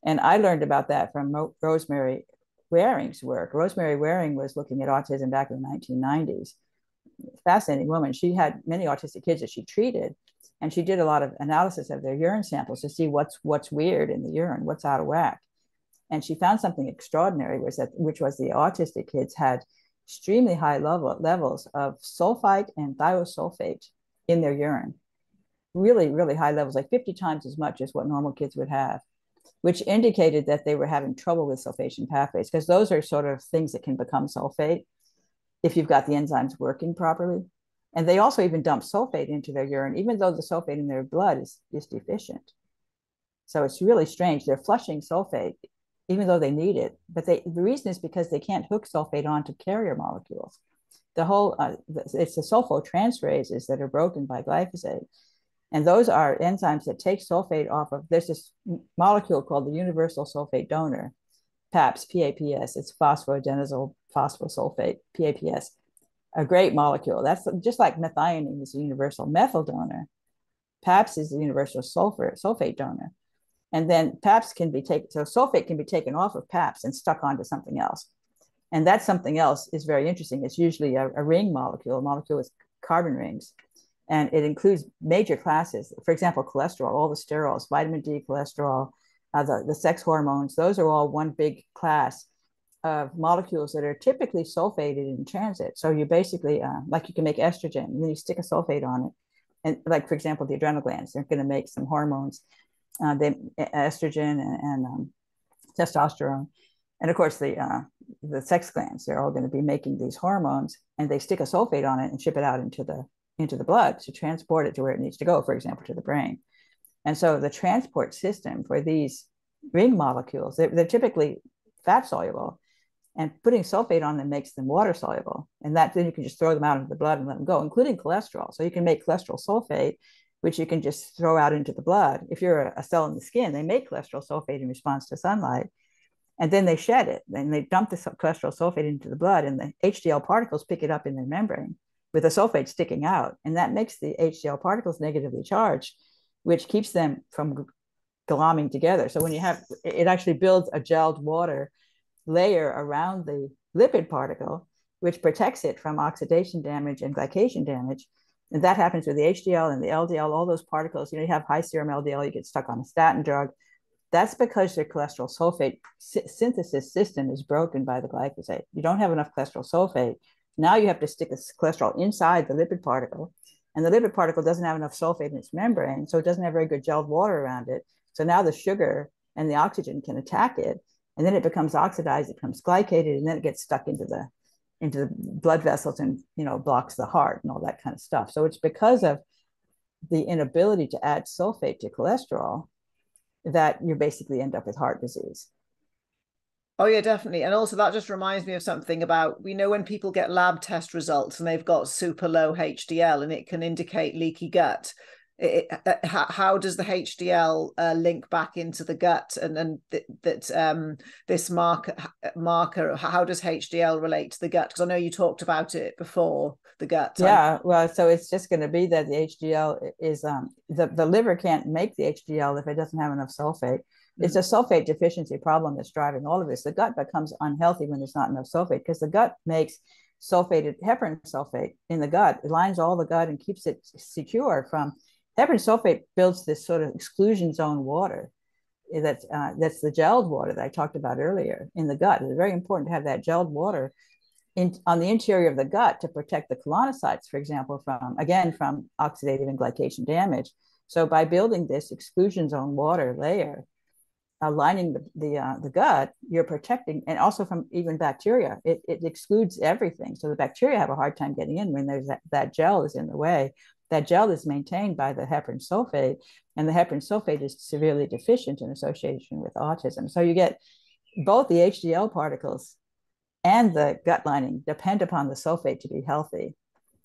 And I learned about that from Mo- Rosemary Waring's work. Rosemary Waring was looking at autism back in the 1990s fascinating woman. She had many autistic kids that she treated, and she did a lot of analysis of their urine samples to see what's what's weird in the urine, what's out of whack. and she found something extraordinary, was that which was the autistic kids had extremely high level levels of sulfite and thiosulfate in their urine. Really, really high levels, like 50 times as much as what normal kids would have, which indicated that they were having trouble with sulfation pathways, because those are sort of things that can become sulfate if you've got the enzymes working properly. And they also even dump sulfate into their urine, even though the sulfate in their blood is, is deficient. So it's really strange. They're flushing sulfate, even though they need it. But they, the reason is because they can't hook sulfate onto carrier molecules. The whole, uh, it's the sulfotransferases that are broken by glyphosate. And those are enzymes that take sulfate off of, there's this molecule called the universal sulfate donor, PAPS, PAPS. It's phosphoadenosyl phosphosulfate, PAPS, a great molecule. That's just like methionine is a universal methyl donor. PAPS is a universal sulfur sulfate donor. And then PAPS can be taken, so sulfate can be taken off of PAPS and stuck onto something else. And that something else is very interesting. It's usually a, a ring molecule, a molecule with carbon rings. And it includes major classes, for example, cholesterol, all the sterols, vitamin D, cholesterol, uh, the, the sex hormones, those are all one big class of molecules that are typically sulfated in transit. So you basically, uh, like you can make estrogen, and then you stick a sulfate on it. And like, for example, the adrenal glands, they're going to make some hormones, uh, they, estrogen and, and um, testosterone. And of course, the, uh, the sex glands, they're all going to be making these hormones and they stick a sulfate on it and ship it out into the, into the blood to transport it to where it needs to go, for example, to the brain. And so the transport system for these ring molecules, they're, they're typically fat soluble and putting sulfate on them makes them water soluble. And that then you can just throw them out into the blood and let them go, including cholesterol. So you can make cholesterol sulfate, which you can just throw out into the blood. If you're a, cell in the skin, they make cholesterol sulfate in response to sunlight. And then they shed it. and they dump the cholesterol sulfate into the blood, and the HDL particles pick it up in their membrane with the sulfate sticking out. And that makes the HDL particles negatively charged, which keeps them from glomming together. So when you have it actually builds a gelled water layer around the lipid particle, which protects it from oxidation damage and glycation damage. And that happens with the HDL and the LDL, all those particles. You know, you have high serum LDL, you get stuck on a statin drug. That's because your cholesterol sulfate synthesis system is broken by the glyphosate. You don't have enough cholesterol sulfate. Now you have to stick a cholesterol inside the lipid particle. And the lipid particle doesn't have enough sulfate in its membrane, so it doesn't have very good gelled water around it. So now the sugar and the oxygen can attack it and then it becomes oxidized, it becomes glycated, and then it gets stuck into the into the blood vessels and you know blocks the heart and all that kind of stuff. So it's because of the inability to add sulfate to cholesterol that you basically end up with heart disease.
Oh yeah, definitely. And also that just reminds me of something about we know when people get lab test results and they've got super low HDL and it can indicate leaky gut it, uh, how, how, does the HDL uh, link back into the gut and and th- that um, this marker marker how does HDL relate to the gut because I know you talked about it before the gut
yeah well so it's just going to be that the HDL is um the, the liver can't make the HDL if it doesn't have enough sulfate it's a sulfate deficiency problem that's driving all of this the gut becomes unhealthy when there's not enough sulfate because the gut makes sulfated heparan sulfate in the gut it lines all the gut and keeps it secure from heparan sulfate builds this sort of exclusion zone water that's uh, that's the gelled water that I talked about earlier in the gut. It's very important to have that gelled water in, on the interior of the gut to protect the colonocytes, for example, from again from oxidative and glycation damage. So by building this exclusion zone water layer, uh, lining the the, uh, the gut, you're protecting, and also from even bacteria. It, it excludes everything, so the bacteria have a hard time getting in when there's that, that gel is in the way that gel is maintained by the heparan sulfate, and the heparan sulfate is severely deficient in association with autism. So you get both the HDL particles and the gut lining depend upon the sulfate to be healthy.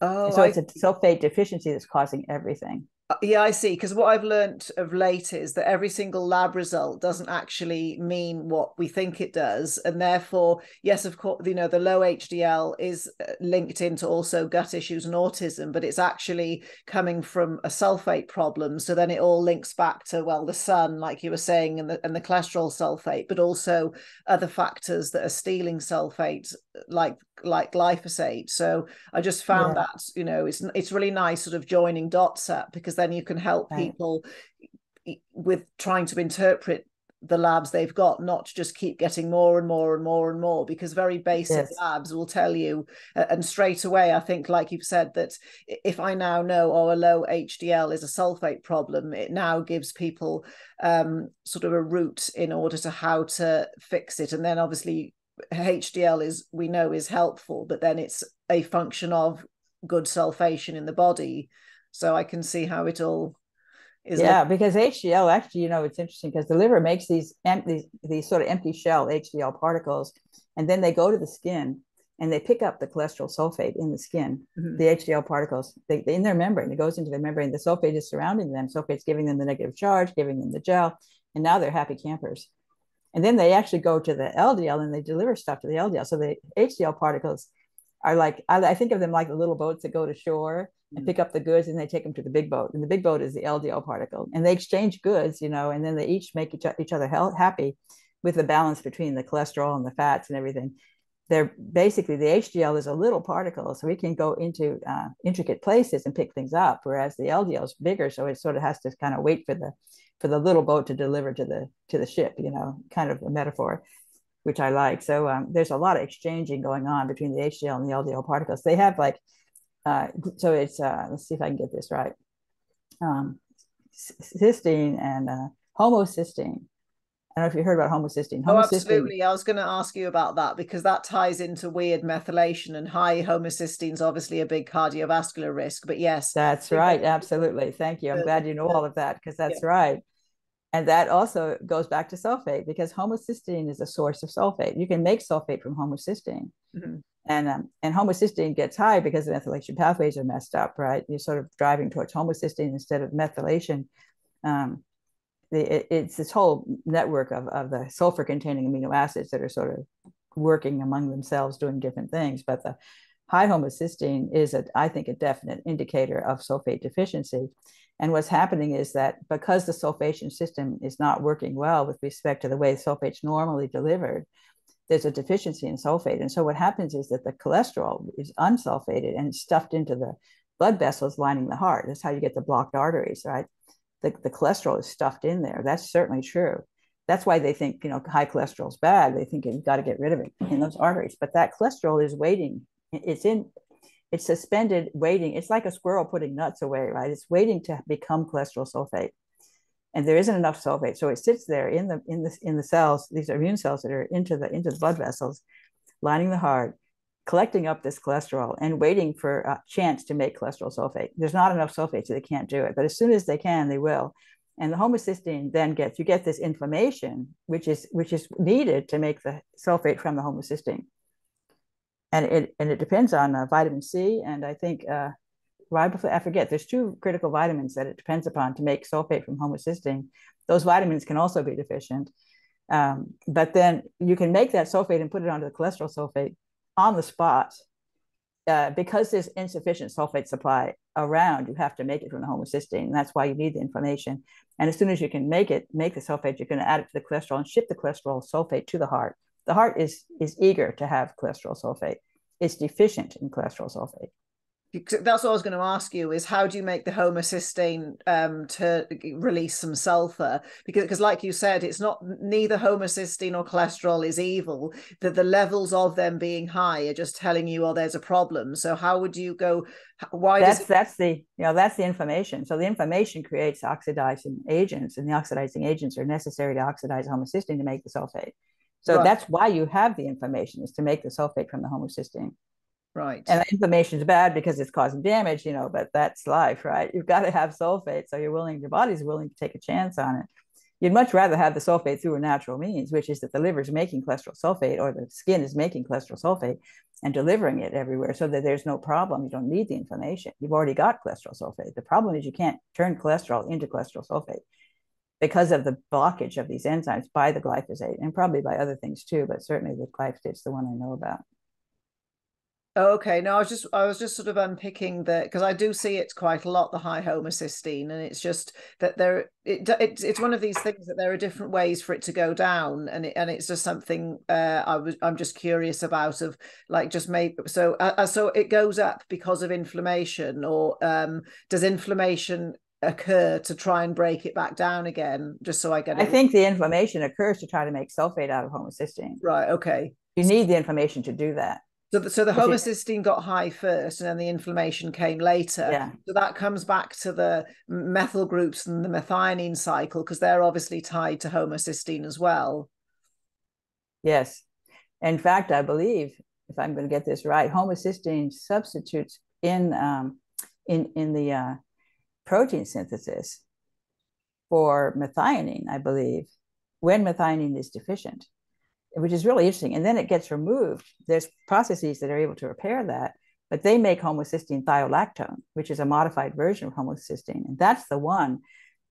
Oh, so it's a sulfate deficiency that's causing everything.
Uh, yeah, I see. Because what I've learned of late is that every single lab result doesn't actually mean what we think it does, and therefore, yes, of course, you know, the low HDL is uh, linked into also gut issues and autism, but it's actually coming from a sulfate problem. So then it all links back to well, the sun, like you were saying, and the and the cholesterol sulfate, but also other factors that are stealing sulfate, like like glyphosate. So I just found yeah. that you know it's it's really nice sort of joining dots up because then you can help right. people with trying to interpret the labs they've got not to just keep getting more and more and more and more because very basic yes. labs will tell you and straight away i think like you've said that if i now know oh a low hdl is a sulfate problem it now gives people um, sort of a route in order to how to fix it and then obviously hdl is we know is helpful but then it's a function of good sulfation in the body so i can see how it all
is yeah, because HDL actually, you know, it's interesting because the liver makes these empty, these sort of empty shell HDL particles, and then they go to the skin and they pick up the cholesterol sulfate in the skin, mm-hmm. the HDL particles they, they, in their membrane. It goes into the membrane. The sulfate is surrounding them. Sulfate's giving them the negative charge, giving them the gel, and now they're happy campers. And then they actually go to the LDL and they deliver stuff to the LDL. So the HDL particles are like I, I think of them like the little boats that go to shore and pick up the goods and they take them to the big boat and the big boat is the ldl particle and they exchange goods you know and then they each make each, each other happy with the balance between the cholesterol and the fats and everything. They're basically the hdl is a little particle so it can go into uh, intricate places and pick things up whereas the ldl is bigger so it sort of has to kind of wait for the for the little boat to deliver to the to the ship you know kind of a metaphor which i like so um, there's a lot of exchanging going on between the hdl and the ldl particles they have like uh, so it's uh, let's see if I can get this right. Um, cysteine and uh, homocysteine. I don't know if you heard about homocysteine.
Oh, absolutely. I was going to ask you about that because that ties into weird methylation and high homocysteine is obviously a big cardiovascular risk. But yes,
that's right. Absolutely. Thank you. I'm glad you know all of that because that's yeah. right. And that also goes back to sulfate because homocysteine is a source of sulfate. You can make sulfate from homocysteine. Mm-hmm and um, and homocysteine gets high because the methylation pathways are messed up, right? You're sort of driving towards homocysteine instead of methylation. Um, the, it, it's this whole network of, of the sulfur containing amino acids that are sort of working among themselves doing different things. But the high homocysteine is, a, I think, a definite indicator of sulfate deficiency. And what's happening is that because the sulfation system is not working well with respect to the way sulfate's normally delivered, there's a deficiency in sulfate. And so what happens is that the cholesterol is unsulfated and stuffed into the blood vessels lining the heart. That's how you get the blocked arteries, right? The, the cholesterol is stuffed in there. That's certainly true. That's why they think, you know, high cholesterol is bad. They think you've got to get rid of it in those arteries. But that cholesterol is waiting. It's in, it's suspended waiting. It's like a squirrel putting nuts away, right? It's waiting to become cholesterol sulfate. And there isn't enough sulfate. So it sits there in the in the in the cells these are immune cells that are into the into the blood vessels lining the heart collecting up this cholesterol and waiting for a chance to make cholesterol sulfate. There's not enough sulfate so they can't do it. But as soon as they can they will. And the homocysteine then gets you get this inflammation which is which is needed to make the sulfate from the homocysteine and it and it depends on uh, vitamin c and i think uh, riboflavin, I forget, there's two critical vitamins that it depends upon to make sulfate from homocysteine. Those vitamins can also be deficient. Um, but then you can make that sulfate and put it onto the cholesterol sulfate on the spot. Uh, because there's insufficient sulfate supply around, you have to make it from the homocysteine. And that's why you need the inflammation. And as soon as you can make it, make the sulfate, you're going to add it to the cholesterol and ship the cholesterol sulfate to the heart. The heart is, is eager to have cholesterol sulfate. It's deficient in cholesterol sulfate.
That's what I was going to ask you is how do you make the homocysteine um, to release some sulfur? Because because like you said it's not neither homocysteine or cholesterol is evil. That the levels of them being high are just telling you oh there's a problem. So how would you go why
that's
it...
that's the you know that's the inflammation so the inflammation creates oxidizing agents and the oxidizing agents are necessary to oxidize homocysteine to make the sulfate so right. that's why you have the inflammation is to make the sulfate from the homocysteine
Right.
And inflammation is bad because it's causing damage, you know, but that's life, right? You've got to have sulfate. So you're willing, your body's willing to take a chance on it. You'd much rather have the sulfate through a natural means, which is that the liver is making cholesterol sulfate or the skin is making cholesterol sulfate and delivering it everywhere so that there's no problem. You don't need the inflammation. You've already got cholesterol sulfate. The problem is you can't turn cholesterol into cholesterol sulfate because of the blockage of these enzymes by the glyphosate and probably by other things too, but certainly the glyphosate's the one I know about.
Okay. No, I was just I was just sort of unpicking the because I do see it's quite a lot the high homocysteine, and it's just that there it, it it's one of these things that there are different ways for it to go down, and it, and it's just something uh, I was I'm just curious about of like just maybe so uh, uh, so it goes up because of inflammation, or um, does inflammation occur to try and break it back down again? Just so I get
it. I think the inflammation occurs to try to make sulfate out of homocysteine.
Right. Okay.
You need the inflammation to do that.
So, the, so the homocysteine got high first, and then the inflammation came later.
Yeah.
So that comes back to the methyl groups and the methionine cycle because they're obviously tied to homocysteine as well.
Yes. In fact, I believe, if I'm going to get this right, homocysteine substitutes in um, in in the uh, protein synthesis for methionine, I believe, when methionine is deficient which is really interesting. And then it gets removed. There's processes that are able to repair that, but they make homocysteine thiolactone, which is a modified version of homocysteine. And that's the one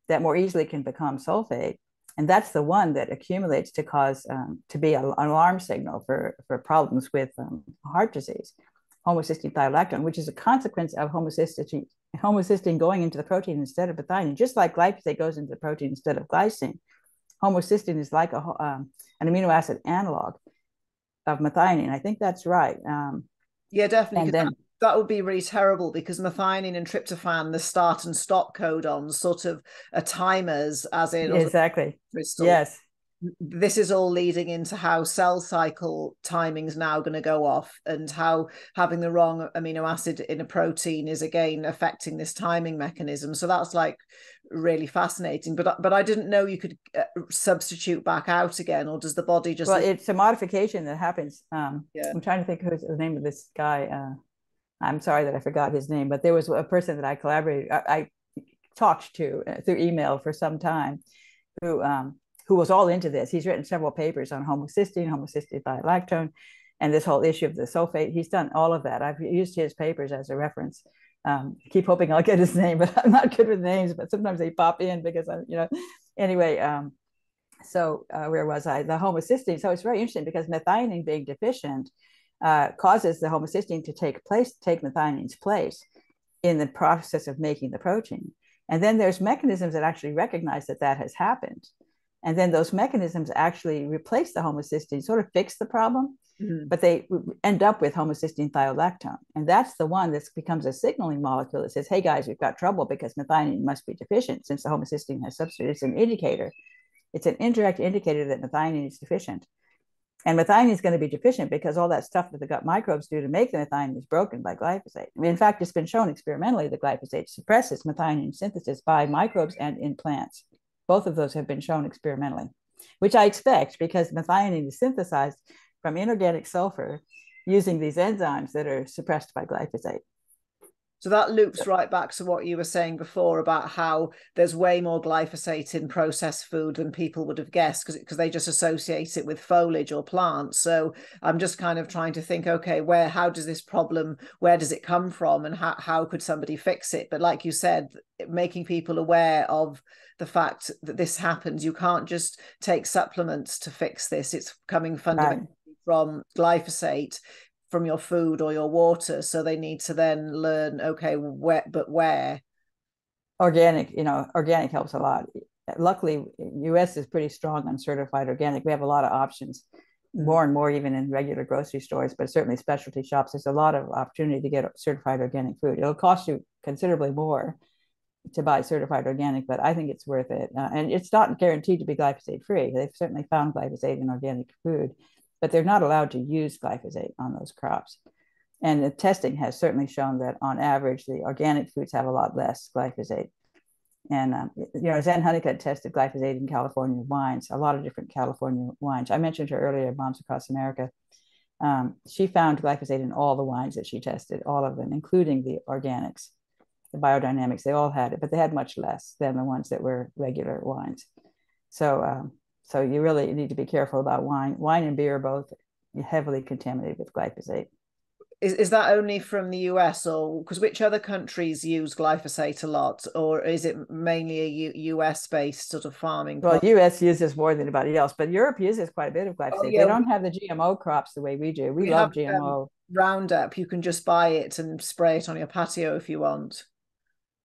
that more easily can become sulfate. And that's the one that accumulates to cause um, to be an alarm signal for, for problems with um, heart disease, homocysteine thiolactone, which is a consequence of homocysteine, homocysteine going into the protein instead of methionine, just like glyphosate goes into the protein instead of glycine homocysteine is like a, um, an amino acid analog of methionine. I think that's right. Um,
yeah, definitely. Then, that, that, would be really terrible because methionine and tryptophan, the start and stop codons, sort of are timers, as in
exactly. Crystal. Yes
this is all leading into how cell cycle timing is now going to go off and how having the wrong amino acid in a protein is again affecting this timing mechanism so that's like really fascinating but but i didn't know you could uh, substitute back out again or does the body just
well it's a modification that happens um yeah. i'm trying to think who's the name of this guy uh i'm sorry that i forgot his name but there was a person that i collaborated i, I talked to through email for some time who um who was all into this. He's written several papers on homocysteine, homocysteine thiolactone, and this whole issue of the sulfate. He's done all of that. I've used his papers as a reference. Um, keep hoping I'll get his name, but I'm not good with names. But sometimes they pop in because I, you know. Anyway, um, so uh, where was I? The homocysteine. So it's very interesting because methionine being deficient uh, causes the homocysteine to take place, take methionine's place in the process of making the protein. And then there's mechanisms that actually recognize that that has happened. And then those mechanisms actually replace the homocysteine, sort of fix the problem, mm-hmm. but they end up with homocysteine thiolactone. And that's the one that becomes a signaling molecule that says, hey guys, we've got trouble because methionine must be deficient since the homocysteine has substituted. It's an indicator. It's an indirect indicator that methionine is deficient. And methionine is going to be deficient because all that stuff that the gut microbes do to make the methionine is broken by glyphosate. I mean, in fact, it's been shown experimentally that glyphosate suppresses methionine synthesis by microbes and in plants. Both of those have been shown experimentally, which I expect because methionine is synthesized from inorganic sulfur using these enzymes that are suppressed by glyphosate.
So that loops right back to what you were saying before about how there's way more glyphosate in processed food than people would have guessed because because they just associate it with foliage or plants. So I'm just kind of trying to think, okay, where how does this problem where does it come from and how how could somebody fix it? But like you said, making people aware of the fact that this happens, you can't just take supplements to fix this. It's coming fundamentally right. from glyphosate from your food or your water so they need to then learn okay where but where?
Organic you know organic helps a lot. Luckily us is pretty strong on certified organic. We have a lot of options mm-hmm. more and more even in regular grocery stores but certainly specialty shops. There's a lot of opportunity to get certified organic food. It'll cost you considerably more to buy certified organic but i think it's worth it. Uh, and it's not guaranteed to be glyphosate free they've certainly found glyphosate in organic food but they're not allowed to use glyphosate on those crops. And the testing has certainly shown that on average, the organic foods have a lot less glyphosate. And, um, you know, Zen Honeycutt tested glyphosate in California wines, a lot of different California wines. I mentioned her earlier, Moms Across America. Um, she found glyphosate in all the wines that she tested, all of them, including the organics, the biodynamics. They all had it, but they had much less than the ones that were regular wines. So um, so you really need to be careful about wine. Wine and beer are both heavily contaminated with glyphosate.
Is, is that only from the US or because which other countries use glyphosate a lot or is it mainly a U, US based sort of farming?
Well, US uses more than anybody else, but Europe uses quite a bit of glyphosate. Oh, yeah. They don't have the GMO crops the way we do. We, we love have, GMO. Um,
Roundup, you can just buy it and spray it on your patio if you want.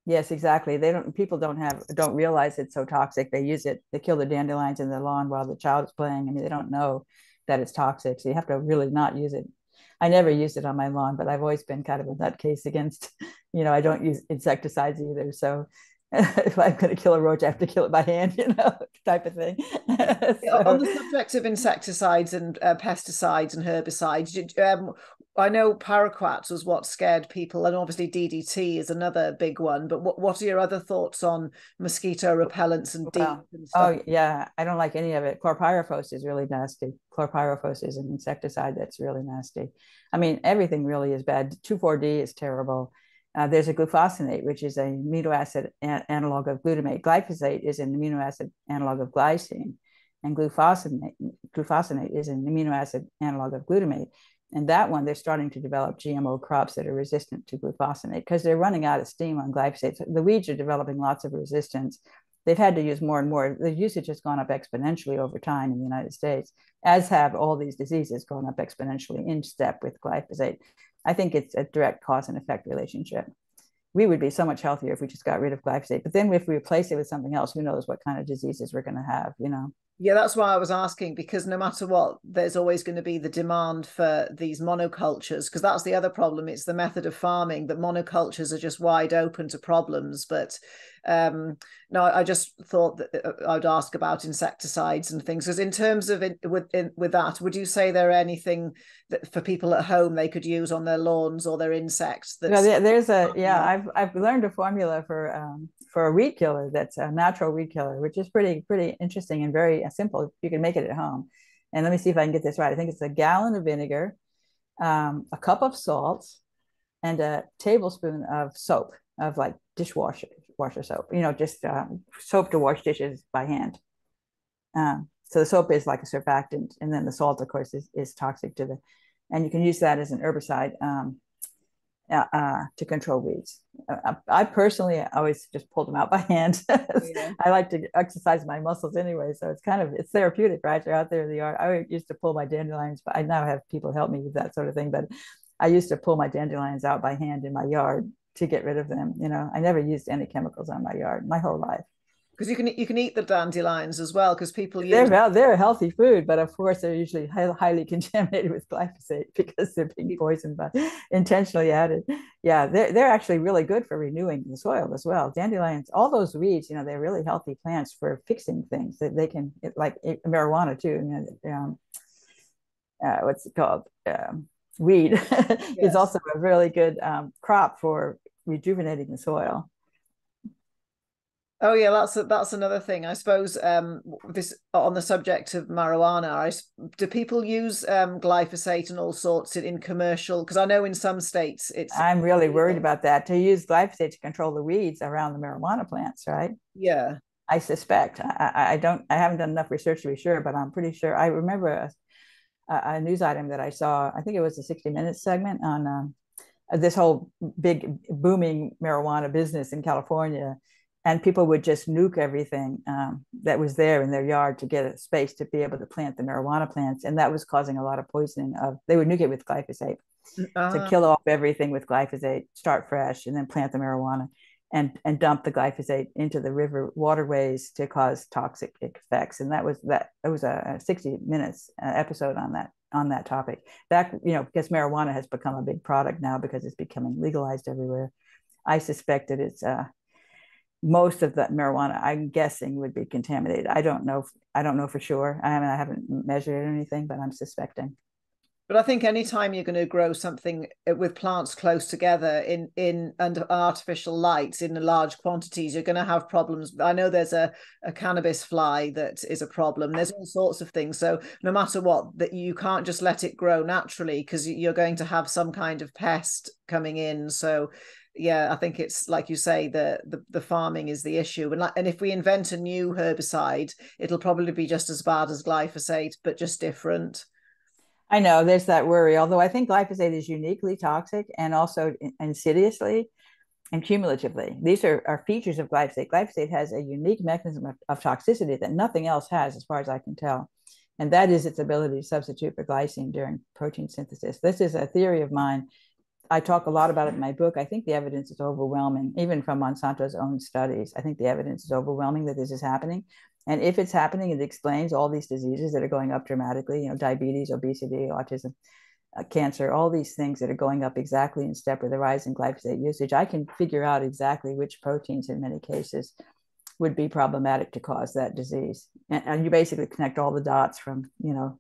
Yes, exactly. They don't. People don't have don't realize it's so toxic. They use it. They kill the dandelions in the lawn while the child is playing. I mean, they don't know that it's toxic. So you have to really not use it. I never used it on my lawn, but I've always been kind of a nutcase against. You know, I don't use insecticides either. So if I'm going to kill a roach, I have to kill it by hand, you know, type of thing.
so, On the subject of insecticides and uh, pesticides and herbicides, um, I know paraquat was what scared people, and obviously DDT is another big one. But what, what are your other thoughts on mosquito repellents and well,
and Oh yeah, I don't like any of it. Chlorpyrifos is really nasty. Chlorpyrifos is an insecticide that's really nasty. I mean, everything really is bad. 2,4-D is terrible. Uh, there's a glufosinate, which is an amino acid a- analog of glutamate. Glyphosate is an amino acid analog of glycine, and glufosinate, glufosinate is an amino acid analog of glutamate. And that one, they're starting to develop GMO crops that are resistant to glufosinate because they're running out of steam on glyphosate. So the weeds are developing lots of resistance. They've had to use more and more. The usage has gone up exponentially over time in the United States, as have all these diseases gone up exponentially in step with glyphosate. I think it's a direct cause and effect relationship. We would be so much healthier if we just got rid of glyphosate. But then if we replace it with something else, who knows what kind of diseases we're going to have, you know?
Yeah, that's why I was asking because no matter what, there's always going to be the demand for these monocultures because that's the other problem. It's the method of farming that monocultures are just wide open to problems. But um, no, I just thought that uh, I'd ask about insecticides and things. Because in terms of it, with in, with that, would you say there are anything that for people at home they could use on their lawns or their insects?
No, there's a yeah. I've I've learned a formula for um, for a weed killer that's a natural weed killer, which is pretty pretty interesting and very simple. You can make it at home. And let me see if I can get this right. I think it's a gallon of vinegar, um, a cup of salt, and a tablespoon of soap of like dishwasher washer soap. You know, just um, soap to wash dishes by hand. Um, so the soap is like a surfactant, and then the salt, of course, is, is toxic to the, and you can use that as an herbicide. Uh, uh, to control weeds. Uh, I personally always just pulled them out by hand. yeah. I like to exercise my muscles anyway, so it's kind of it's therapeutic, right? You're out there in the yard. I used to pull my dandelions, but I now have people help me with that sort of thing. But I used to pull my dandelions out by hand in my yard to get rid of them. You know, I never used any chemicals on my yard my whole life
because you can you can eat the dandelions as well because people use
they're they're a healthy food but of course they're usually highly contaminated with glyphosate because they're being poisoned by intentionally added. Yeah they're, they're actually really good for renewing the soil as well. Dandelions all those weeds you know they're really healthy plants for fixing things that they can like marijuana too you know, um, uh, what's it called? Um, weed yes. is also a really good um, crop for rejuvenating the soil
Oh yeah, that's that's another thing. I suppose um, this on the subject of marijuana. I, do people use um, glyphosate and all sorts in, in commercial? Because I know in some states it's.
I'm really worried about that. To use glyphosate to control the weeds around the marijuana plants, right?
Yeah.
I suspect. I, I don't. I haven't done enough research to be sure, but I'm pretty sure. I remember a, a news item that I saw. I think it was a 60 Minutes segment on um, this whole big booming marijuana business in California and people would just nuke everything um, that was there in their yard to get a space to be able to plant the marijuana plants and that was causing a lot of poisoning of they would nuke it with glyphosate uh, to kill off everything with glyphosate start fresh and then plant the marijuana and and dump the glyphosate into the river waterways to cause toxic effects and that was that it was a 60 minutes uh, episode on that on that topic. That you know because marijuana has become a big product now because it's becoming legalized everywhere. I suspect that it's uh, most of that marijuana i'm guessing would be contaminated. I don't know i don't know for sure. I mean i haven't measured anything but i'm suspecting.
But i think anytime you're going to grow something uh, with plants close together in in under artificial lights in large quantities you're going to have problems. I know there's a, a cannabis fly that is a problem. There's all sorts of things. So no matter what that you can't just let it grow naturally because you're going to have some kind of pest coming in. So yeah, I think it's like you say, the, the the farming is the issue, and like, and if we invent a new herbicide, it'll probably be just as bad as glyphosate, but just different.
I know there's that worry, although I think glyphosate is uniquely toxic and also insidiously and cumulatively. These are, are features of glyphosate. Glyphosate has a unique mechanism of, of toxicity that nothing else has, as far as I can tell. And that is its ability to substitute for glycine during protein synthesis. This is a theory of mine I talk a lot about it in my book. I think the evidence is overwhelming, even from Monsanto's own studies. I think the evidence is overwhelming that this is happening. And if it's happening, it explains all these diseases that are going up dramatically, you know, diabetes, obesity, autism. uh, cancer, all these things that are going up exactly in step with the rise in glyphosate usage, I can figure out exactly which proteins in many cases would be problematic to cause that disease. And, and you basically connect all the dots from, you know,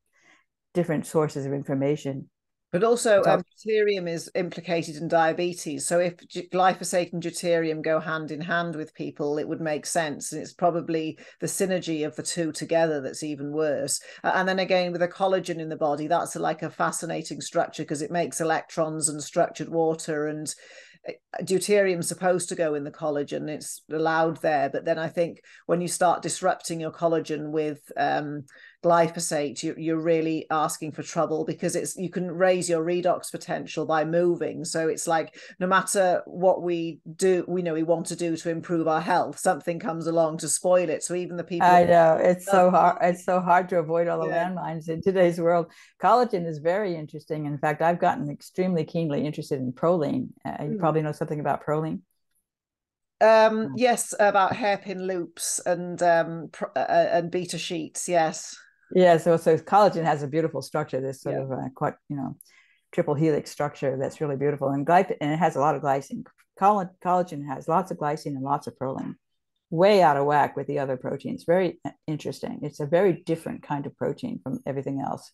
different sources of information
but also, um, deuterium is implicated in diabetes. So, if glyphosate and deuterium go hand in hand with people, it would make sense. And it's probably the synergy of the two together that's even worse. And then again, with a collagen in the body, that's like a fascinating structure because it makes electrons and structured water. And uh, deuterium's supposed to go in the collagen, it's allowed there. But then I think when you start disrupting your collagen with, um, glyphosate you, you're really asking for trouble because it's you can raise your redox potential by moving so it's like no matter what we do we know we want to do to improve our health something comes along to spoil it so even the people
i know it's so hard it's so hard to avoid all the yeah. landmines in today's world collagen is very interesting in fact i've gotten extremely keenly interested in proline uh, you mm. probably know something about proline
um, yes, about hairpin loops and um, pr- uh, uh and beta sheets. Yes.
Yeah, so so collagen has a beautiful structure. This sort yeah. of uh, quite you know triple helix structure that's really beautiful, and glyp and it has a lot of glycine. Collagen has lots of glycine and lots of proline, way out of whack with the other proteins. Very uh, interesting. It's a very different kind of protein from everything else.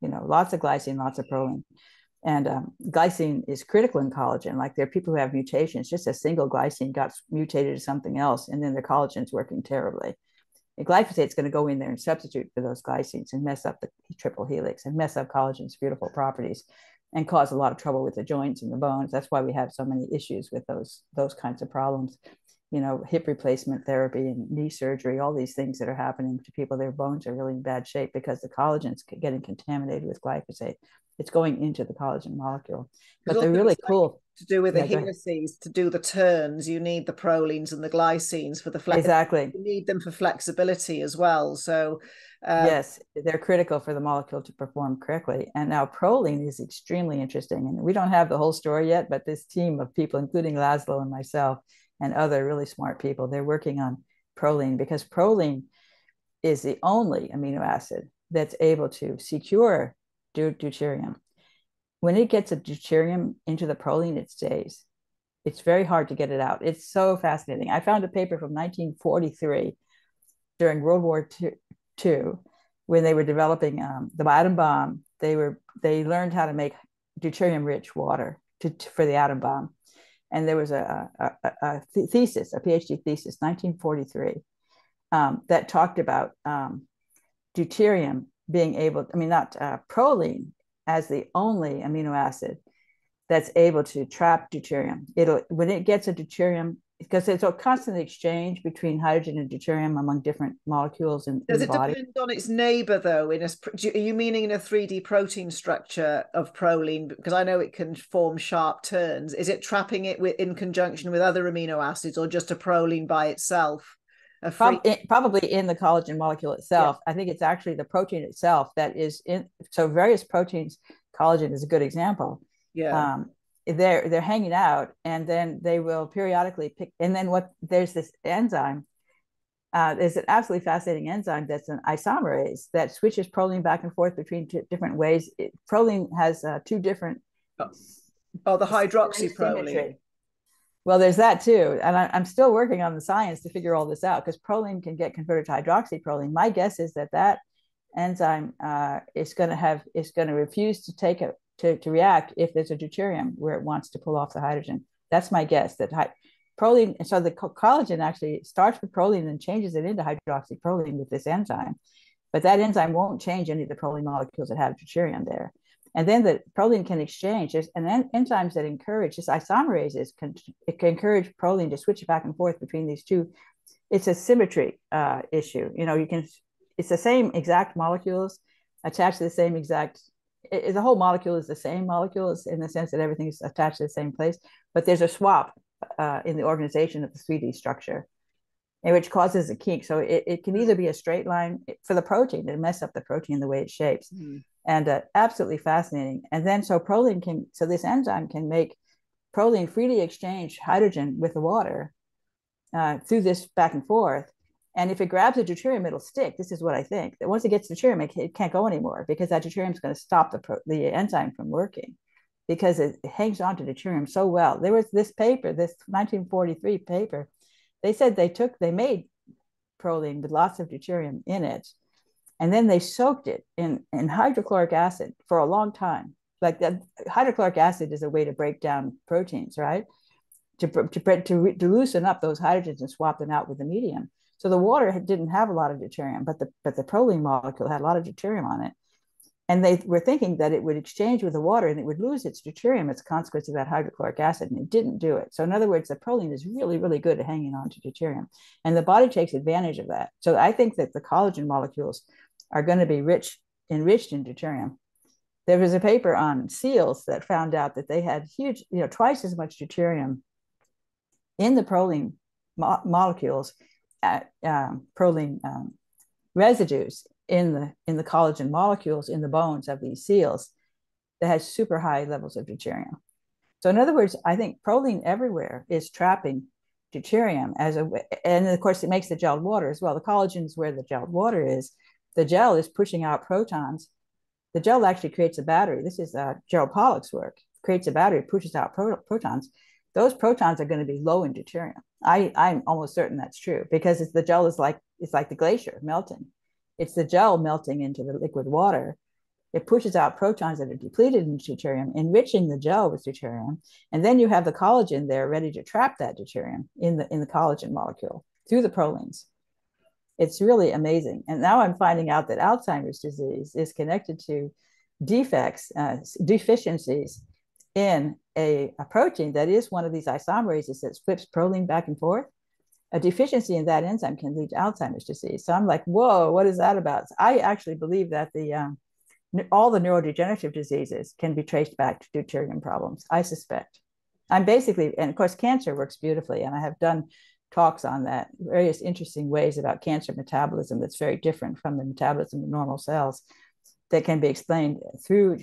You know, lots of glycine, lots of proline. And um, glycine is critical in collagen. Like there are people who have mutations, just a single glycine got mutated to something else, and then their collagen is working terribly glyphosate is going to go in there and substitute for those glycines and mess up the triple helix and mess up collagen's beautiful properties and cause a lot of trouble with the joints and the bones. That's why we have so many issues with those those kinds of problems. You know, hip replacement therapy and knee surgery, all these things that are happening to people, their bones are really in bad shape because the collagen's getting contaminated with glyphosate. It's going into the collagen molecule. But they're really cool
to do with the yeah, helices to do the turns you need the prolines and the glycines for the
flex exactly.
you need them for flexibility as well. So
uh, yes they're critical for the molecule to perform correctly. And now proline is extremely interesting and we don't have the whole story yet but this team of people including laszlo and myself and other really smart people they're working on proline because proline is the only amino acid that's able to secure deuterium when it gets a deuterium into the proline, it stays. It's very hard to get it out. It's so fascinating. I found a paper from 1943 during World War II when they were developing um, the atom bomb. They were they learned how to make deuterium-rich water to, to, for the atom bomb, and there was a, a, a thesis, a PhD thesis, 1943, um, that talked about um, deuterium being able. I mean, not uh, proline as the only amino acid that's able to trap deuterium. It'll when it gets a deuterium because it's a constant exchange between hydrogen and deuterium among different molecules in,
Does
in
it depend on its neighbor though? In a, are you meaning in a 3D protein structure of proline? Because I know it can form sharp turns. Is it trapping it with, in conjunction with other amino acids or just a proline by itself?
Free- probably in the collagen molecule itself. Yeah. I think it's actually the protein itself that is in. So various proteins, collagen is a good example.
Yeah. Um,
they're they're hanging out, and then they will periodically pick. And then what? There's this enzyme. Uh, there's an absolutely fascinating enzyme that's an isomerase that switches proline back and forth between two different ways. It, proline has uh, two different.
Oh, oh the hydroxyproline.
Well, there's that too. And I, am still working on the science to figure all this out because proline can get converted to hydroxyproline. My guess is that that enzyme uh, is going to have is going to refuse to take it to, to react if there's a deuterium where it wants to pull off the hydrogen. That's my guess that hy- proline. So the co- collagen actually starts with proline and changes it into hydroxyproline with this enzyme, but that enzyme won't change any of the proline molecules that have deuterium there. And then the proline can exchange. There's and then enzymes that encourage this isomerases can it can encourage proline to switch back and forth between these two. It's a symmetry uh, issue. You know, you can it's the same exact molecules attached to the same exact. It, the whole molecule is the same molecules in the sense that everything is attached to the same place, but there's a swap uh, in the organization of the 3D structure, which causes a kink. So it, it can either be a straight line for the protein to mess up the protein the way it shapes. Mm-hmm and uh, absolutely fascinating. And then so proline can, so this enzyme can make proline freely exchange hydrogen with the water uh, through this back and forth. And if it grabs a deuterium, it'll stick. This is what I think. That once it gets deuterium, it, it can't go anymore because that deuterium is going to stop the pro, the enzyme from working because it, it hangs on to deuterium so well. There was this paper, this 1943 paper. They said they took, they made proline with lots of deuterium in it, and then they soaked it in, in hydrochloric acid for a long time. Like that, hydrochloric acid is a way to break down proteins, right? To, to, to, to loosen up those hydrogens and swap them out with the medium. So the water didn't have a lot of deuterium, but the but the proline molecule had a lot of deuterium on it. And they were thinking that it would exchange with the water and it would lose its deuterium as a consequence of that hydrochloric acid, and it didn't do it. So in other words, the proline is really, really good at hanging on to deuterium, and the body takes advantage of that. So I think that the collagen molecules are going to be rich, enriched in deuterium. There was a paper on seals that found out that they had huge, you know, twice as much deuterium in the proline mo molecules um, proline um, residues in the in the collagen molecules in the bones of these seals that has super high levels of deuterium. So in other words, I think proline everywhere is trapping deuterium as a and of course it makes the gelled water as well. The collagen is where the gelled water is. The gel is pushing out protons. The gel actually creates a battery. This is uh, Gerald Pollack's work. Creates a battery, pushes out pro protons. Those protons are going to be low in deuterium. I, I'm almost certain that's true because it's, the gel is like it's like the glacier melting. It's the gel melting into the liquid water. It pushes out protons that are depleted in deuterium, enriching the gel with deuterium, and then you have the collagen there ready to trap that deuterium in the in the collagen molecule through the prolines. It's really amazing. And now I'm finding out that Alzheimer's disease is connected to defects, uh, deficiencies in a, a, protein that is one of these isomerases that flips proline back and forth, a deficiency in that enzyme can lead to Alzheimer's disease. So I'm like, whoa, what is that about? So I actually believe that the um, all the neurodegenerative diseases can be traced back to deuterium problems. I suspect. I'm basically, and of course, cancer works beautifully, and I have done talks on that various interesting ways about cancer metabolism that's very different from the metabolism of normal cells that can be explained through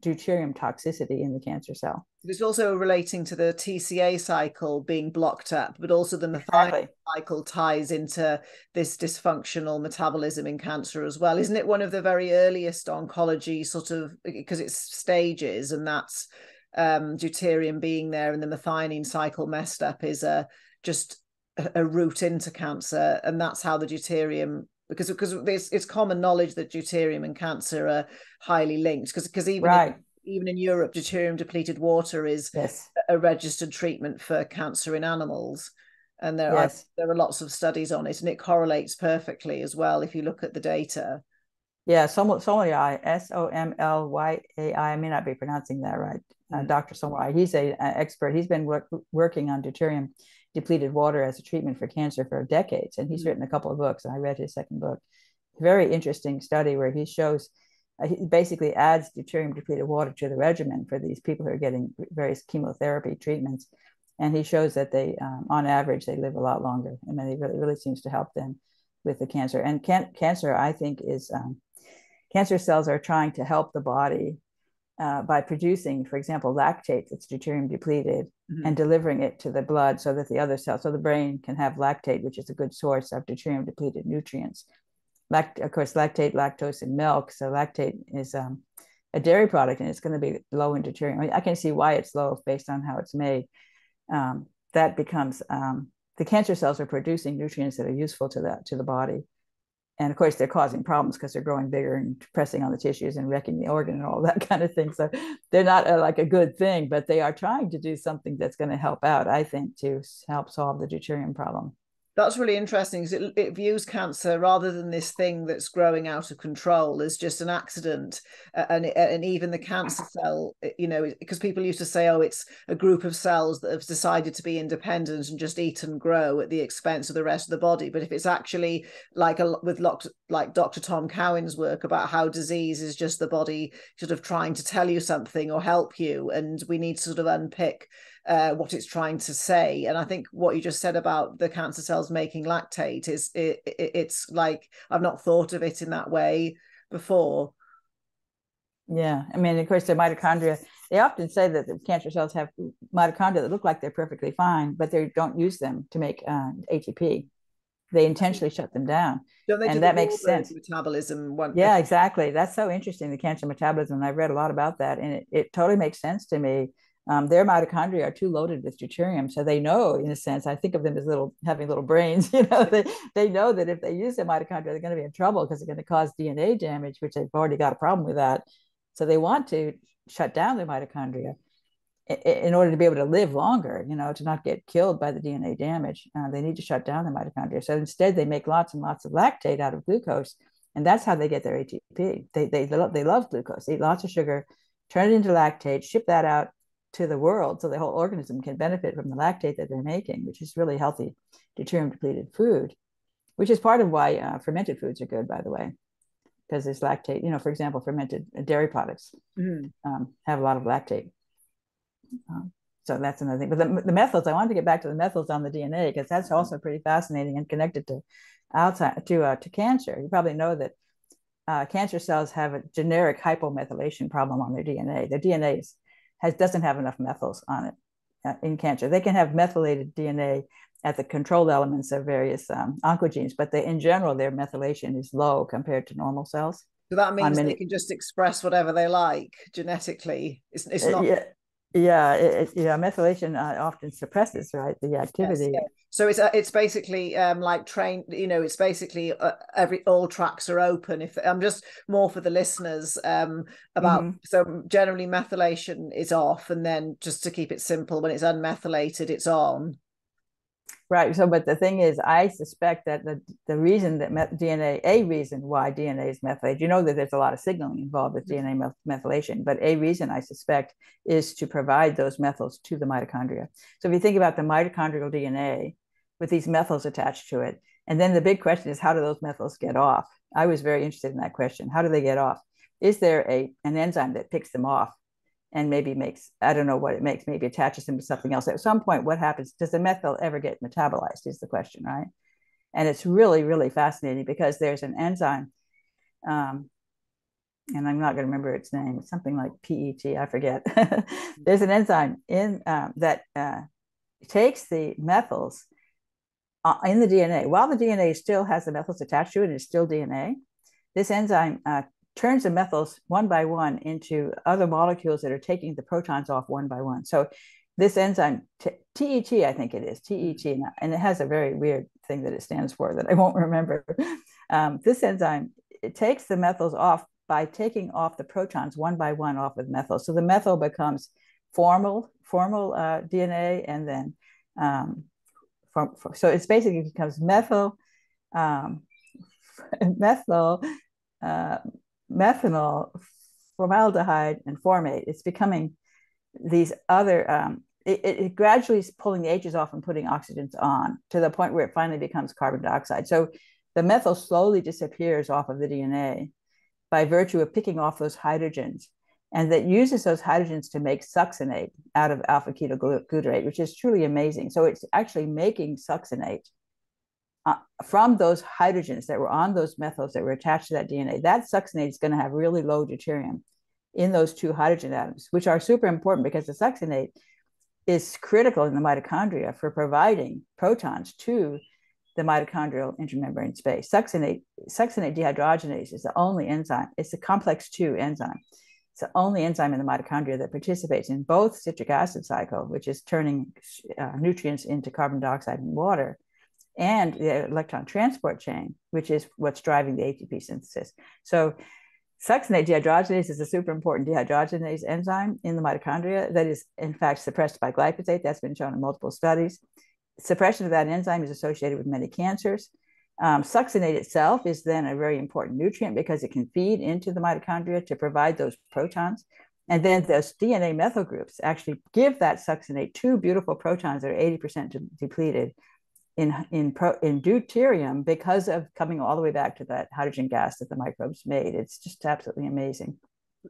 deuterium toxicity in the cancer cell.
It's also relating to the TCA cycle being blocked up, but also the methionine exactly. cycle ties into this dysfunctional metabolism in cancer as well. Isn't it one of the very earliest oncology sort of because it's stages and that's um, deuterium being there and the methionine cycle messed up is a just a, a route into cancer, and that's how the deuterium because because it's, it's common knowledge that deuterium and cancer are highly linked because because even
right.
in, even in Europe deuterium depleted water is
yes.
a registered treatment for cancer in animals and there yes. are there are lots of studies on it and it correlates perfectly as well if you look at the data
yeah Somlyai s-o-m-l-y-a-i i may not be pronouncing that right uh, mm. uh, dr Somlyai he's a, an expert he's been work, working on deuterium depleted water as a treatment for cancer for decades. And he's mm-hmm. written a couple of books, and I read his second book. Very interesting study where he shows uh, he basically adds deuterium depleted water to the regimen for these people who are getting various chemotherapy treatments. And he shows that they, um, on average, they live a lot longer. I mean, it really, really seems to help them with the cancer. And can- cancer, I think, is um, cancer cells are trying to help the body uh, by producing, for example, lactate that's deuterium depleted mm-hmm. and delivering it to the blood so that the other cells, so the brain can have lactate, which is a good source of deuterium depleted nutrients. Lact- of course, lactate, lactose and milk. So lactate is um, a dairy product and it's going to be low in deuterium. I, mean, I, can see why it's low based on how it's made. Um, that becomes um, the cancer cells are producing nutrients that are useful to the to the body and of course they're causing problems because they're growing bigger and pressing on the tissues and wrecking the organ and all that kind of thing. So they're not a, like a good thing but they are trying to do something that's going to help out i think to help solve the deuterium problem
that's really interesting because it, it views cancer rather than this thing that's growing out of control as just an accident and and even the cancer cell you know because people used to say oh it's a group of cells that have decided to be independent and just eat and grow at the expense of the rest of the body but if it's actually like a with like Dr. Tom Cowan's work about how disease is just the body sort of trying to tell you something or help you and we need to sort of unpick uh, what it's trying to say. And I think what you just said about the cancer cells making lactate is it, it, it's like I've not thought of it in that way before.
Yeah, I mean, of course, the mitochondria. They often say that the cancer cells have mitochondria that look like they're perfectly fine, but they don't use them to make uh, ATP. they intentionally shut them down.
Don't they
and that makes sense.
Metabolism. One,
yeah, exactly. That's so interesting. The cancer metabolism. I've read a lot about that, and it, it totally makes sense to me. Um, their mitochondria are too loaded with deuterium, so they know, in a sense, I think of them as little having little brains. You know, they they know that if they use their mitochondria, they're going to be in trouble because they're going to cause DNA damage, which they've already got a problem with that. So they want to shut down their mitochondria in order to be able to live longer, you know, to not get killed by the DNA damage, uh, they need to shut down the mitochondria. So instead, they make lots and lots of lactate out of glucose, and that's how they get their ATP. They they they love, they love glucose. Eat lots of sugar, turn it into lactate, ship that out to the world, so the whole organism can benefit from the lactate that they're making, which is really healthy, deuterium depleted food, which is part of why uh, fermented foods are good, by the way, because there's lactate. You know, for example, fermented dairy products mm. um, have a lot of lactate. Um, so that's another thing. But the, the methyls, I wanted to get back to the methyls on the DNA because that's also pretty fascinating and connected to outside to uh, to cancer. You probably know that uh, cancer cells have a generic hypomethylation problem on their DNA. Their DNA is, has doesn't have enough methyls on it uh, in cancer. They can have methylated DNA at the control elements of various um, oncogenes, but they, in general, their methylation is low compared to normal cells.
So that means many, they can just express whatever they like genetically. It's, it's uh, not.
Yeah yeah it, yeah methylation uh, often suppresses right the activity yes, yeah.
so it's uh, it's basically um like train you know it's basically uh, every all tracks are open if i'm just more for the listeners um about mm-hmm. so generally methylation is off and then just to keep it simple when it's unmethylated it's on
Right. So, but the thing is, I suspect that the, the reason that DNA, a reason why DNA is methylated, you know that there's a lot of signaling involved with DNA meth- methylation, but a reason I suspect is to provide those methyls to the mitochondria. So, if you think about the mitochondrial DNA with these methyls attached to it, and then the big question is, how do those methyls get off? I was very interested in that question. How do they get off? Is there a, an enzyme that picks them off? And maybe makes I don't know what it makes, maybe attaches them to something else. At some point, what happens? Does the methyl ever get metabolized? Is the question, right? And it's really, really fascinating because there's an enzyme, um, and I'm not going to remember its name. Something like PET. I forget. there's an enzyme in uh, that uh, takes the methyls uh, in the DNA while the DNA still has the methyls attached to it. and It's still DNA. This enzyme uh, turns the methyls one by one into other molecules that are taking the protons off one by one. So this enzyme, TET, I think it is, TET, and it has a very weird thing that it stands for that I won't remember. Um, this enzyme, it takes the methyls off by taking off the protons one by one off of methyl. So the methyl becomes formal, formyl uh, DNA, and then um, from, so it's basically becomes methyl, um, methyl, uh, methanol, formaldehyde, and formate. It's becoming these other, um, it, it, gradually is pulling the H's off and putting oxygens on to the point where it finally becomes carbon dioxide. So the methyl slowly disappears off of the DNA by virtue of picking off those hydrogens. And that uses those hydrogens to make succinate out of alpha ketoglutarate, which is truly amazing. So it's actually making succinate uh, from those hydrogens that were on those methyls that were attached to that DNA, that succinate is going to have really low deuterium in those two hydrogen atoms, which are super important because the succinate is critical in the mitochondria for providing protons to the mitochondrial intermembrane space. Succinate, succinate dehydrogenase is the only enzyme, it's a complex 2 enzyme. It's the only enzyme in the mitochondria that participates in both citric acid cycle, which is turning uh, nutrients into carbon dioxide and water, and the electron transport chain, which is what's driving the ATP synthesis. So succinate dehydrogenase is a super important dehydrogenase enzyme in the mitochondria that is in fact suppressed by glyphosate. That's been shown in multiple studies. Suppression of that enzyme is associated with many cancers. Um, succinate itself is then a very important nutrient because it can feed into the mitochondria to provide those protons. And then those DNA methyl groups actually give that succinate two beautiful protons that are 80% depleted in in pro, in deuterium because of coming all the way back to that hydrogen gas that the microbes made. It's just absolutely amazing.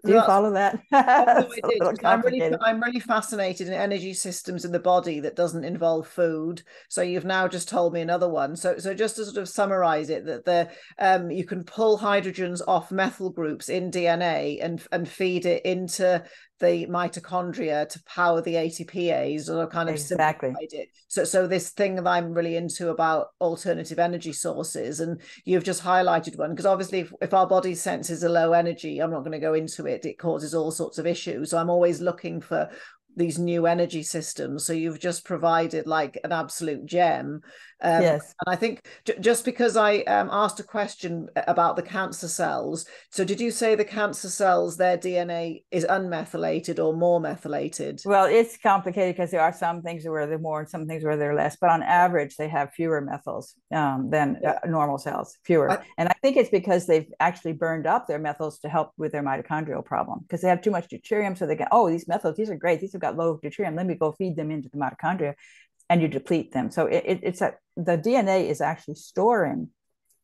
Do you follow that?
I'm really, I'm really fascinated in energy systems in the body that doesn't involve food. So you've now just told me another one. So, so just to sort of summarize it, that the um, you can pull hydrogens off methyl groups in DNA and and feed it into the mitochondria to power the ATPase or kind of
exactly.
simplified it. So so this thing that I'm really into about alternative energy sources, and you've just highlighted one because obviously if, if our body senses a low energy, I'm not going to go into it. It causes all sorts of issues. So I'm always looking for these new energy systems. So you've just provided like an absolute gem.
Um, yes.
And I think j- just because I um, asked a question about the cancer cells. So did you say the cancer cells, their DNA is unmethylated or more methylated?
Well, it's complicated because there are some things where they're more and some things where they're less. But on average, they have fewer methyls um, than yeah. uh, normal cells, fewer. I, and I think it's because they've actually burned up their methyls to help with their mitochondrial problem because they have too much deuterium. So they get, oh, these methyls, these are great. These have got low deuterium. Let me go feed them into the mitochondria and you deplete them. So it, it, it's a, the DNA is actually storing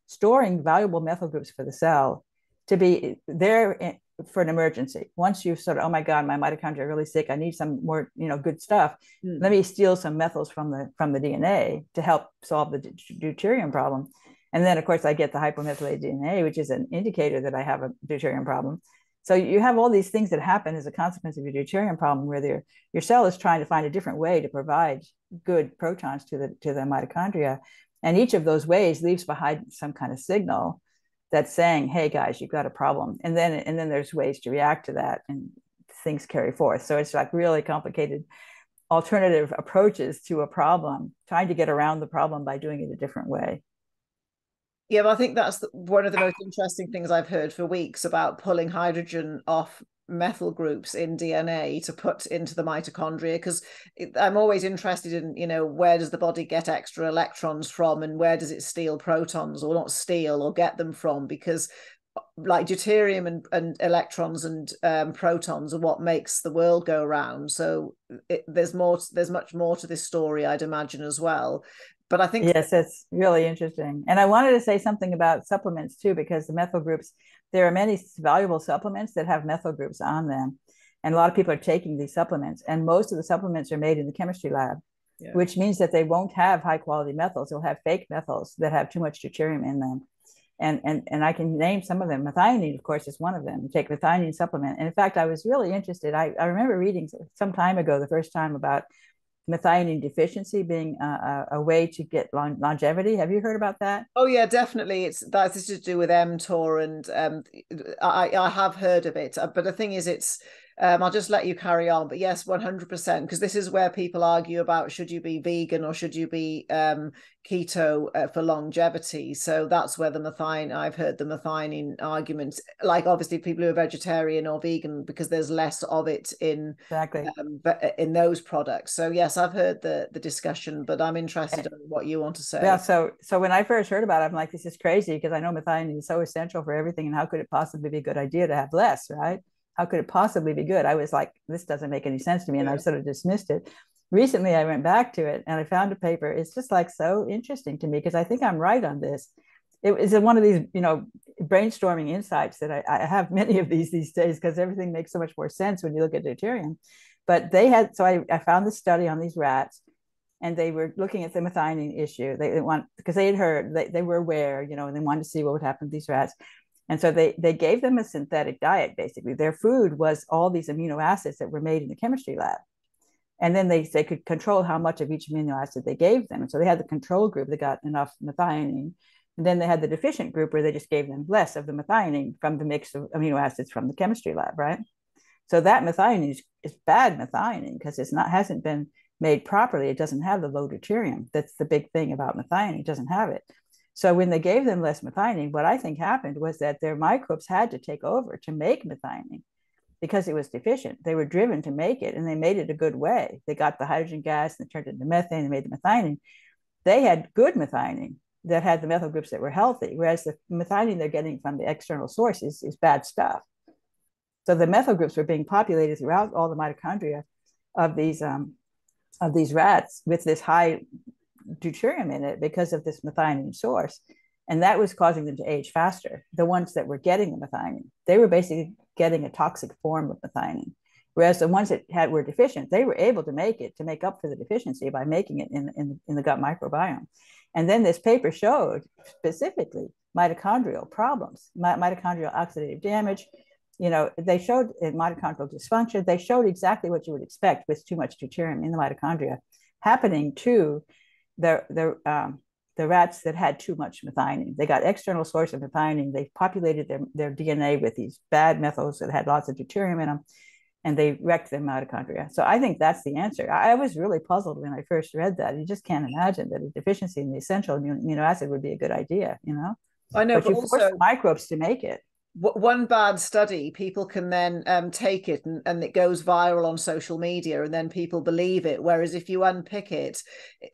storing valuable methyl groups for the cell to be there in, for an emergency. Once you sort of, oh my God, my mitochondria are really sick. I need some more, you know, good stuff. Mm. Let me steal some methyls from the from the DNA to help solve the deuterium problem. And then, of course, I get the hypomethylated DNA, which is an indicator that I have a deuterium problem. So you have all these things that happen as a consequence of your deuterium problem, where your cell is trying to find a different way to provide good protons to the to the mitochondria, and each of those ways leaves behind some kind of signal that's saying, "Hey guys, you've got a problem," and then and then there's ways to react to that, and things carry forth. So it's like really complicated alternative approaches to a problem, trying to get around the problem by doing it a different way.
Yeah, but I think that's one of the most interesting things I've heard for weeks about pulling hydrogen off methyl groups in DNA to put into the mitochondria because I'm always interested in you know where does the body get extra electrons from and where does it steal protons or not steal or get them from? Because like deuterium and, and electrons and um, protons are what makes the world go round. So it, there's more there's much more to this story I'd imagine as well but I think
yes, it's really interesting. And I wanted to say something about supplements too, because the methyl groups, there are many valuable supplements that have methyl groups on them. And a lot of people are taking these supplements, and most of the supplements are made in the chemistry lab, yeah. which means that they won't have high quality methyls. They'll have fake methyls that have too much deuterium in them. And, and, and I can name some of them. Methionine, of course, is one of them. You take methionine supplement. And in fact, I was really interested. I, I remember reading some time ago, the first time about methionine deficiency being a, a, way to get long, longevity. Have you heard about that?
Oh yeah, definitely. It's that's to do with mTOR, and um, I I have heard of it. But the thing is, it's um, I'll just let you carry on. But yes, 100%, because this is where people argue about should you be vegan or should you be um, keto uh, for longevity. So that's where the methionine, I've heard the methionine argument, like obviously people who are vegetarian or vegan, because there's less of it in
exactly
um, uh, in those products. So yes, I've heard the the discussion, but I'm interested in what you want to say.
Yeah. So so when I first heard about it, I'm like, this is crazy because I know methionine is so essential for everything, and how could it possibly be a good idea to have less, right? How could it possibly be good? I was like, this doesn't make any sense to me. And yeah. I sort of dismissed it. Recently, I went back to it and I found a paper. It's just like so interesting to me because I think I'm right on this. It was one of these, you know, brainstorming insights that I, I have many of these these days because everything makes so much more sense when you look at deuterium. But they had, so I, I found this study on these rats and they were looking at the methionine issue. They, they want, because they had heard, they, they were aware, you know, and they wanted to see what would happen to these rats. And so they, they gave them a synthetic diet, basically. Their food was all these amino acids that were made in the chemistry lab. And then they, they could control how much of each amino acid they gave them. And so they had the control group that got enough methionine. And then they had the deficient group where they just gave them less of the methionine from the mix of amino acids from the chemistry lab, right? So that methionine is, is bad methionine because it's not hasn't been made properly. It doesn't have the low deuterium. That's the big thing about methionine. It doesn't have it. So when they gave them less methionine, what I think happened was that their microbes had to take over to make methionine because it was deficient. They were driven to make it and they made it a good way. They got the hydrogen gas and turned it into methane and made the methionine. They had good methionine that had the methyl groups that were healthy, whereas the methionine they're getting from the external source is, is bad stuff. So the methyl groups were being populated throughout all the mitochondria of these um, of these rats with this high deuterium in it because of this methionine source. And that was causing them to age faster. The ones that were getting the methionine, they were basically getting a toxic form of methionine. Whereas the ones that had were deficient, they were able to make it to make up for the deficiency by making it in, in, in the gut microbiome. And then this paper showed specifically mitochondrial problems, mitochondrial oxidative damage, you know, they showed mitochondrial dysfunction, they showed exactly what you would expect with too much deuterium in the mitochondria happening to the, the, um, the rats that had too much methionine. They got external source of methionine. They populated their, their DNA with these bad methyls that had lots of deuterium in them, and they wrecked their mitochondria. So I think that's the answer. I, I was really puzzled when I first read that. You just can't imagine that a deficiency in the essential amino acid would be a good idea, you know?
I know,
but,
but
you
also,
force microbes to make it
one bad study people can then um, take it and, and, it goes viral on social media and then people believe it whereas if you unpick it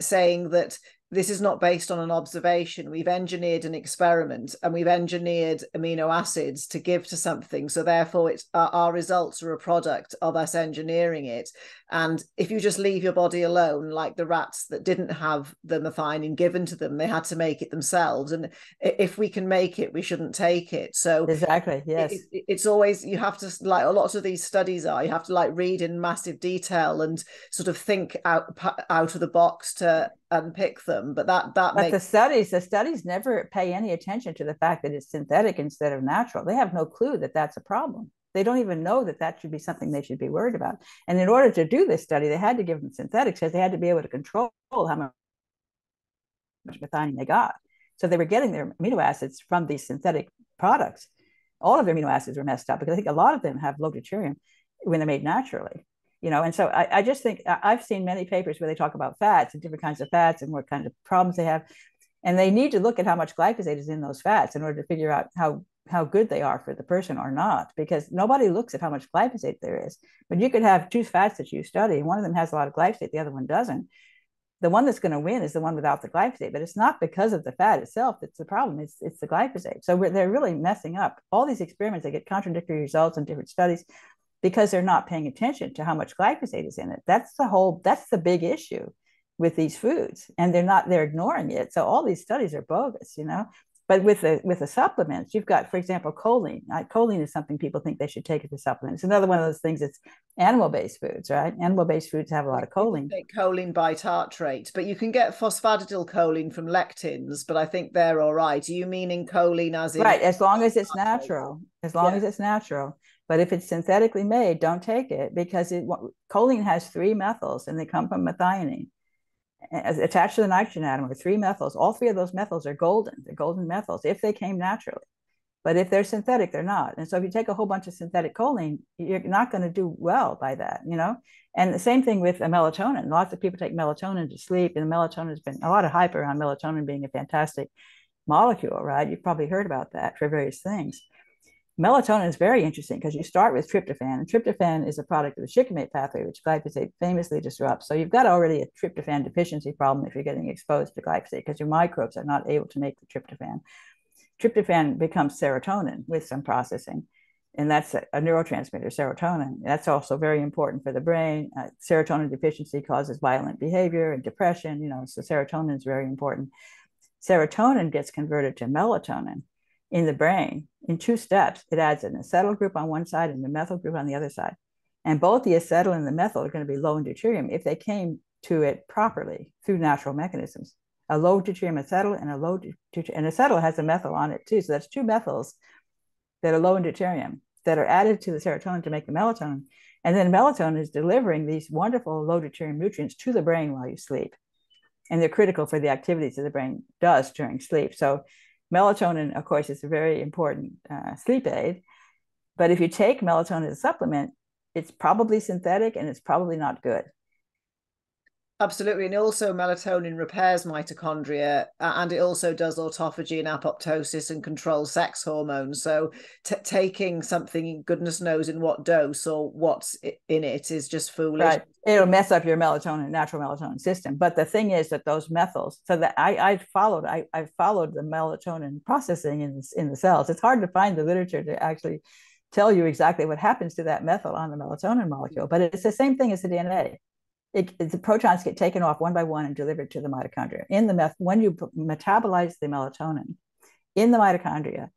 saying that this is not based on an observation. We've engineered an experiment and we've engineered amino acids to give to something. So therefore, it's our, our, results are a product of us engineering it. And if you just leave your body alone, like the rats that didn't have the methionine given to them, they had to make it themselves. And if we can make it, we shouldn't take it. So
exactly, yes,
it, it, it's always you have to like a lot of these studies are you have to like read in massive detail and sort of think out out of the box to unpick them but that that
but
makes...
the studies the studies never pay any attention to the fact that it's synthetic instead of natural they have no clue that that's a problem they don't even know that that should be something they should be worried about. And in order to do this study they had to give them synthetics because they had to be able to control how much methionine they got. So they were getting their amino acids from these synthetic products. All of their amino acids were messed up because i think a lot of them have low deuterium when they're made naturally you know? And so I, I, just think i've seen many papers where they talk about fats and different kinds of fats and what kind of problems they have. And they need to look at how much glyphosate is in those fats in order to figure out how how good they are for the person or not because nobody looks at how much glyphosate there is but you could have two fats that you study one of them has a lot of glyphosate the other one doesn't the one that's going to win is the one without the glyphosate but it's not because of the fat itself that's the problem it's it's the glyphosate so they're really messing up all these experiments they get contradictory results in different studies because they're not paying attention to how much glyphosate is in it. That's the whole, that's the big issue with these foods. And they're not, they're ignoring it. So all these studies are bogus, you know. But with the with the supplements, you've got, for example, choline. Right? Choline is something people think they should take as a supplement. It's another one of those things that's animal-based foods, right? Animal-based foods have a lot of choline.
Take choline bitartrate, but you can get phosphatidylcholine from lecithins, but I think they're all right. Do you meaning choline as in
right? As long as it's natural, as long yeah. as it's natural. But if it's synthetically made, don't take it because it, choline has three methyls and they come from methionine. Attached to the nitrogen atom are three methyls. All three of those methyls are golden. They're golden methyls if they came naturally. But if they're synthetic, they're not. And so if you take a whole bunch of synthetic choline, you're not going to do well by that, you know? And the same thing with melatonin. Lots of people take melatonin to sleep, and melatonin has been a lot of hype around melatonin being a fantastic molecule, right? You've probably heard about that for various things melatonin is very interesting because you start with tryptophan, and tryptophan is a product of the shikimate pathway, which glyphosate famously disrupts. So you've got already a tryptophan deficiency problem if you're getting exposed to glyphosate because your microbes are not able to make the tryptophan. Tryptophan becomes serotonin with some processing, and that's a, neurotransmitter, serotonin. That's also very important for the brain. Uh, serotonin deficiency causes violent behavior and depression, you know, so serotonin is very important. Serotonin gets converted to melatonin in the brain in two steps. It adds an acetyl group on one side and a methyl group on the other side. And both the acetyl and the methyl are going to be low in deuterium if they came to it properly through natural mechanisms. A low deuterium acetyl and a low deuterium, and acetyl has a methyl on it too. So that's two methyls that are low in deuterium that are added to the serotonin to make the melatonin. And then melatonin is delivering these wonderful low deuterium nutrients to the brain while you sleep. And they're critical for the activities that the brain does during sleep. So Melatonin, of course, is a very important uh, sleep aid. But if you take melatonin as a supplement, it's probably synthetic and it's probably not good.
Absolutely. And also, melatonin repairs mitochondria and it also does autophagy and apoptosis and controls sex hormones. So, t- taking something, goodness knows in what dose or what's in it, is just foolish.
Right. It'll mess up your melatonin, natural melatonin system. But the thing is that those methyls, so that I, I followed, I, I followed the melatonin processing in, in the cells. It's hard to find the literature to actually tell you exactly what happens to that methyl on the melatonin molecule, but it's the same thing as the DNA it, the protons get taken off one by one and delivered to the mitochondria. In the meth, when you metabolize the melatonin in the mitochondria,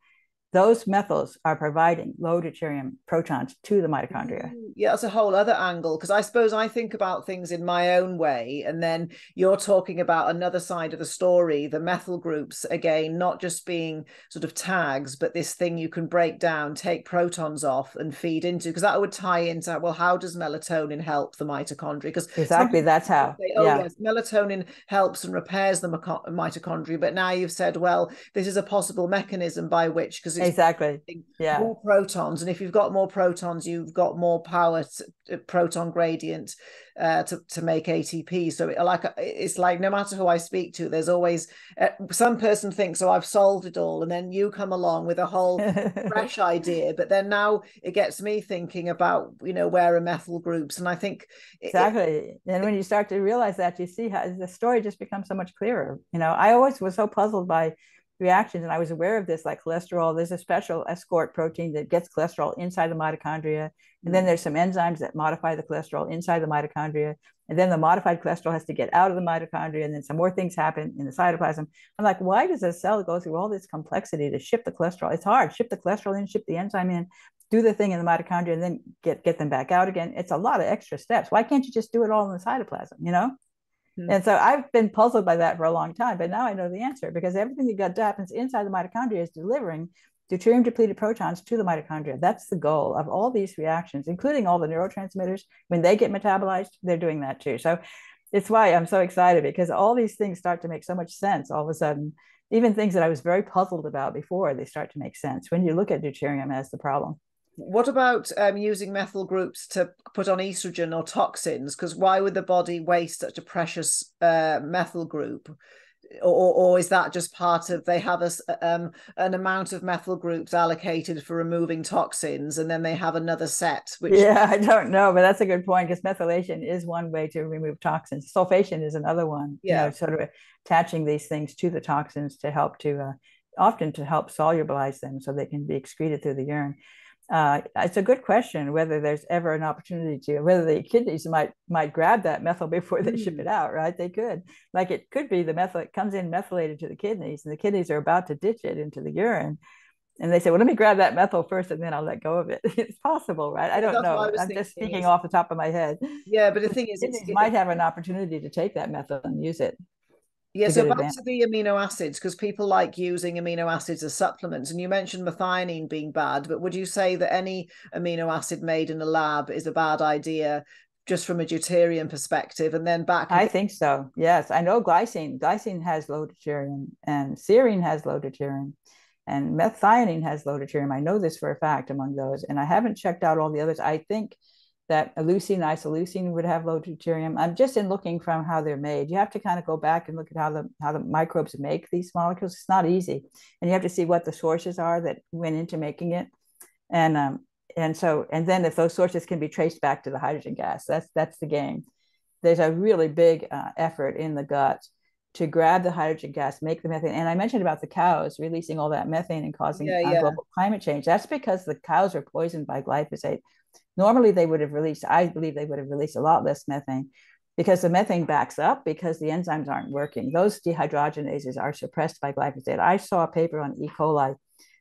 those methyls are providing low deuterium protons to the mitochondria.
Mm, yeah, that's a whole other angle because I suppose I think about things in my own way, and then you're talking about another side of the story, the methyl groups again, not just being sort of tags, but this thing you can break down, take protons off, and feed into because that would tie into well, how does melatonin help the mitochondria? Because
exactly that's how.
Say, oh yeah. yes, melatonin helps and repairs the mitochondria, but now you've said, well, this is a possible mechanism by which because
exactly yeah
more protons and if you've got more protons you've got more power to, uh, proton gradient uh, to, to make ATP. So it, like it's like no matter who I speak to, there's always uh, some person thinks, "Oh, I've solved it all," and then you come along with a whole fresh idea. But then now it gets me thinking about you know where are methyl groups, and I think
exactly. It, and when you start to realize that, you see how the story just becomes so much clearer. You know, I always was so puzzled by reactions and i was aware of this like cholesterol there's a special escort protein that gets cholesterol inside the mitochondria and then mm. there's some enzymes that modify the cholesterol inside the mitochondria and then the modified cholesterol has to get out of the mitochondria and then some more things happen in the cytoplasm. I'm like why does a cell go through all this complexity to ship the cholesterol? It's hard. Ship the cholesterol in ship the enzyme in do the thing in the mitochondria and then get get them back out again. It's a lot of extra steps. Why can't you just do it all in the cytoplasm you know Mm-hmm. And so I've been puzzled by that for a long time, but now I know the answer because everything that happens inside the mitochondria is delivering deuterium depleted protons to the mitochondria. That's the goal of all these reactions, including all the neurotransmitters. When they get metabolized, they're doing that too. So it's why I'm so excited because all these things start to make so much sense all of a sudden. Even things that I was very puzzled about before, they start to make sense when you look at deuterium as the problem.
What about um, using methyl groups to put on estrogen or toxins? Because why would the body waste such a precious uh, methyl group? Or, or is that just part of they have a, um, an amount of methyl groups allocated for removing toxins and then they have another set
which yeah i don't know but that's a good point because methylation is one way to remove toxins sulfation is another one yeah you know, sort of attaching these things to the toxins to help to uh, often to help solubilize them so they can be excreted through the urine uh, it's a good question whether there's ever an opportunity to whether the kidneys might might grab that methyl before they mm. ship it out right? They could. Like it could be the methyl it comes in methylated to the kidneys and the kidneys are about to ditch it into the urine. And they say well let me grab that methyl first and then i'll let go of it. It's possible right? I don't That's know. I am just speaking off the top of my head.
Yeah but the thing is
it might have an opportunity to take that methyl and use it
yeah, so back to the amino acids, because people like using amino acids as supplements. And you mentioned methionine being bad, but would you say that any amino acid made in a lab is a bad idea just from a deuterium perspective? And then back.
I think so. Yes. I know glycine. Glycine has low deuterium and serine has low deuterium and methionine has low deuterium. I know this for a fact among those. And I haven't checked out all the others. I think that leucine, isoleucine would have low deuterium. I'm just in looking from how they're made. You have to kind of go back and look at how the how the microbes make these molecules. It's not easy, and you have to see what the sources are that went into making it, and um, and so and then if those sources can be traced back to the hydrogen gas, that's that's the game. There's a really big uh, effort in the gut to grab the hydrogen gas, make the methane. And I mentioned about the cows releasing all that methane and causing yeah, uh, yeah. global climate change. That's because the cows are poisoned by glyphosate. Normally, they would have released, I believe they would have released a lot less methane because the methane backs up because the enzymes aren't working. Those dehydrogenases are suppressed by glyphosate. I saw a paper on E. coli.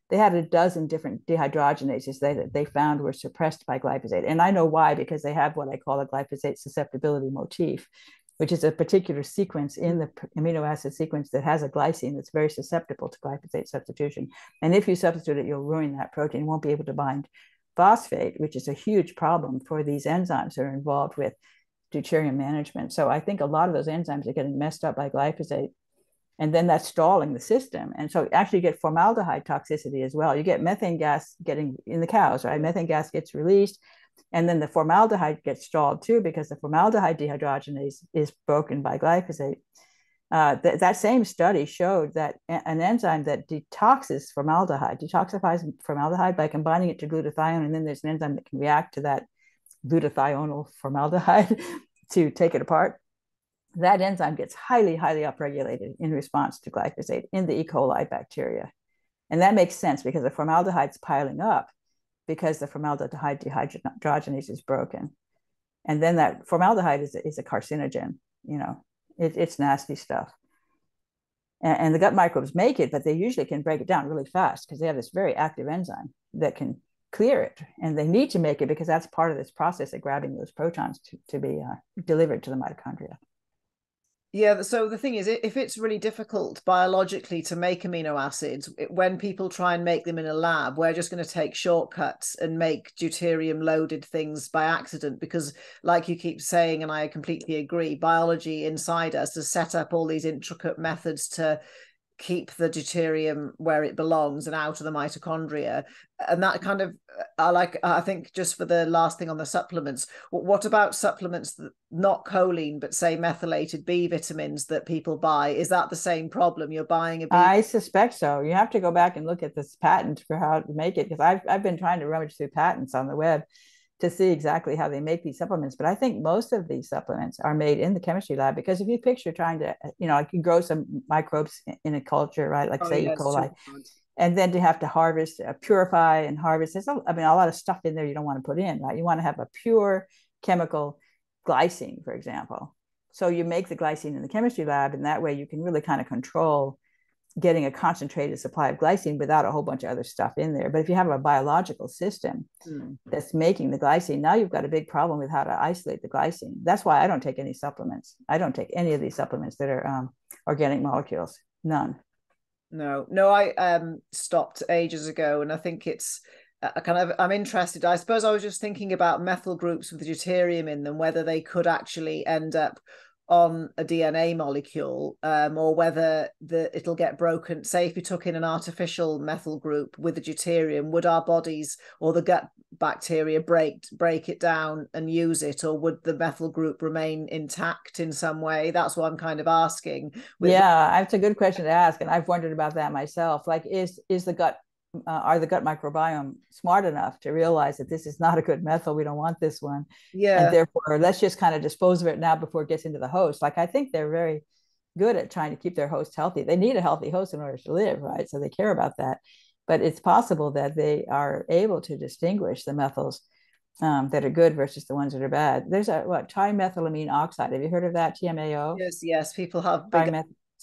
They had a dozen different dehydrogenases that they found were suppressed by glyphosate. And I know why, because they have what I call a glyphosate susceptibility motif, which is a particular sequence in the amino acid sequence that has a glycine that's very susceptible to glyphosate substitution. And if you substitute it, you'll ruin that protein, won't be able to bind phosphate, which is a huge problem for these enzymes that are involved with deuterium management. So I think a lot of those enzymes are getting messed up by glyphosate. And then that's stalling the system. And so actually you get formaldehyde toxicity as well. You get methane gas getting in the cows, right? Methane gas gets released. And then the formaldehyde gets stalled too because the formaldehyde dehydrogenase is broken by glyphosate. Uh, th- that same study showed that a- an enzyme that detoxes formaldehyde, detoxifies formaldehyde by combining it to glutathione, and then there's an enzyme that can react to that glutathional formaldehyde to take it apart. That enzyme gets highly, highly upregulated in response to glyphosate in the E. coli bacteria. And that makes sense because the formaldehyde's piling up because the formaldehyde dehydrogenase is broken. And then that formaldehyde is, is a carcinogen, you know, it, it's nasty stuff. and, and the gut microbes make it, but they usually can break it down really fast because they have this very active enzyme that can clear it and they need to make it because that's part of this process of grabbing those protons to, to be uh, delivered to the mitochondria
yeah so the thing is if it's really difficult biologically to make amino acids when people try and make them in a lab we're just going to take shortcuts and make deuterium loaded things by accident because like you keep saying and i completely agree biology inside us has set up all these intricate methods to keep the deuterium where it belongs and out of the mitochondria. And that kind of i like i think just for the last thing on the supplements what about supplements that not choline but say methylated b vitamins that people buy? Is that the same problem? You're buying a B-
i suspect so. You have to go back and look at this patent for how to make it because I've, I've been trying to rummage through patents on the web to see exactly how they make these supplements. But I think most of these supplements are made in the chemistry lab because if you picture trying to, you know, like you grow some microbes in a culture, right? Like oh, say yes, E. coli. And then to have to harvest, uh, purify and harvest. There's, a, I mean, a lot of stuff in there you don't want to put in, right? You want to have a pure chemical glycine, for example. So you make the glycine in the chemistry lab, and that way you can really kind of control getting a concentrated supply of glycine without a whole bunch of other stuff in there. But if you have a biological system mm. that's making the glycine, now you've got a big problem with how to isolate the glycine. That's why I don't take any supplements. I don't take any of these supplements that are um, organic molecules. None.
No, no, I um, stopped ages ago, and I think it's uh, kind of I'm interested. I suppose I was just thinking about methyl groups with the deuterium in them, whether they could actually end up on a DNA molecule, um, or whether the it'll get broken. Say if you took in an artificial methyl group with a deuterium, would our bodies or the gut bacteria break break it down and use it, or would the methyl group remain intact in some way? That's what I'm kind of asking.
yeah, that's a good question to ask, and I've wondered about that myself. Like, is is the gut uh, are the gut microbiome smart enough to realize that this is not a good methyl? We don't want this one. Yeah. And therefore, let's just kind of dispose of it now before it gets into the host. Like I think they're very good at trying to keep their host healthy. They need a healthy host in order to live, right? So they care about that. But it's possible that they are able to distinguish the methyls um, that are good versus the ones that are bad. There's a what trimethylamine oxide. Have you heard of that? TMAO.
Yes, yes. People have big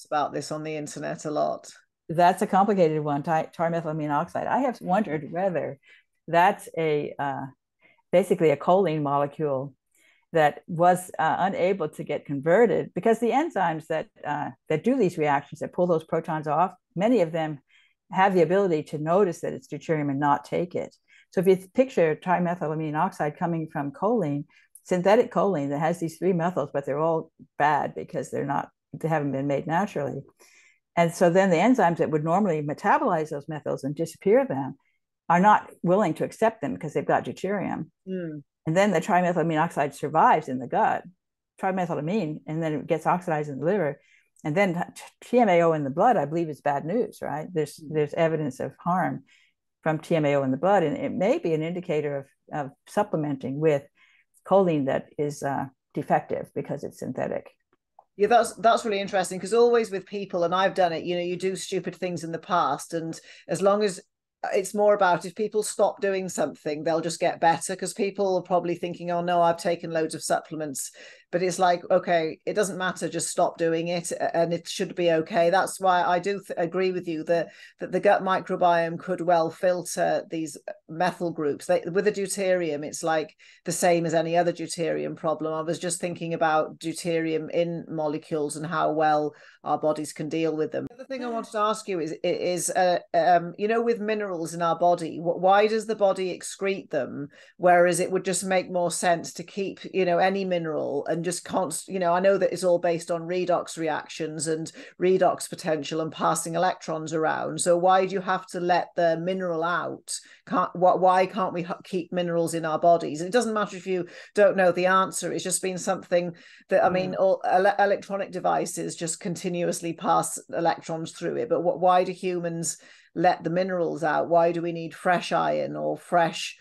about this on the internet a lot
that's a complicated one, trimethylamine oxide. I have wondered whether that's a uh, basically a choline molecule that was uh, unable to get converted because the enzymes that uh, that do these reactions that pull those protons off, many of them have the ability to notice that it's deuterium and not take it. So if you picture trimethylamine oxide coming from choline, synthetic choline that has these three methyls, but they're all bad because they're not they haven't been made naturally. And so then the enzymes that would normally metabolize those methyls and disappear them are not willing to accept them because they've got deuterium. Mm. And then the trimethylamine oxide survives in the gut, trimethylamine, and then it gets oxidized in the liver. And then TMAO in the blood, I believe, is bad news, right? There's mm. there's evidence of harm from TMAO in the blood, and it may be an indicator of, of supplementing with choline that is uh, defective because it's synthetic.
Yeah, that's that's really interesting because always with people, and I've done it. You know, you do stupid things in the past, and as long as uh, it's more about if people stop doing something, they'll just get better because people are probably thinking, oh no, I've taken loads of supplements. But it's like, okay, it doesn't matter, just stop doing it and it should be okay. That's why I do th- agree with you that, that the gut microbiome could well filter these methyl groups. They, with a deuterium, it's like the same as any other deuterium problem. I was just thinking about deuterium in molecules and how well our bodies can deal with them. The other thing I wanted to ask you is, is uh, um, you know, with minerals in our body, why does the body excrete them? Whereas it would just make more sense to keep, you know, any mineral and just can't you know, I know that it's all based on redox reactions and redox potential and passing electrons around. So why do you have to let the mineral out? Can't, what, why can't we keep minerals in our bodies? And it doesn't matter if you don't know the answer. It's just been something that, I mean, mm. all ele- electronic devices just continuously pass electrons through it. But what, why do humans let the minerals out? Why do we need fresh iron or fresh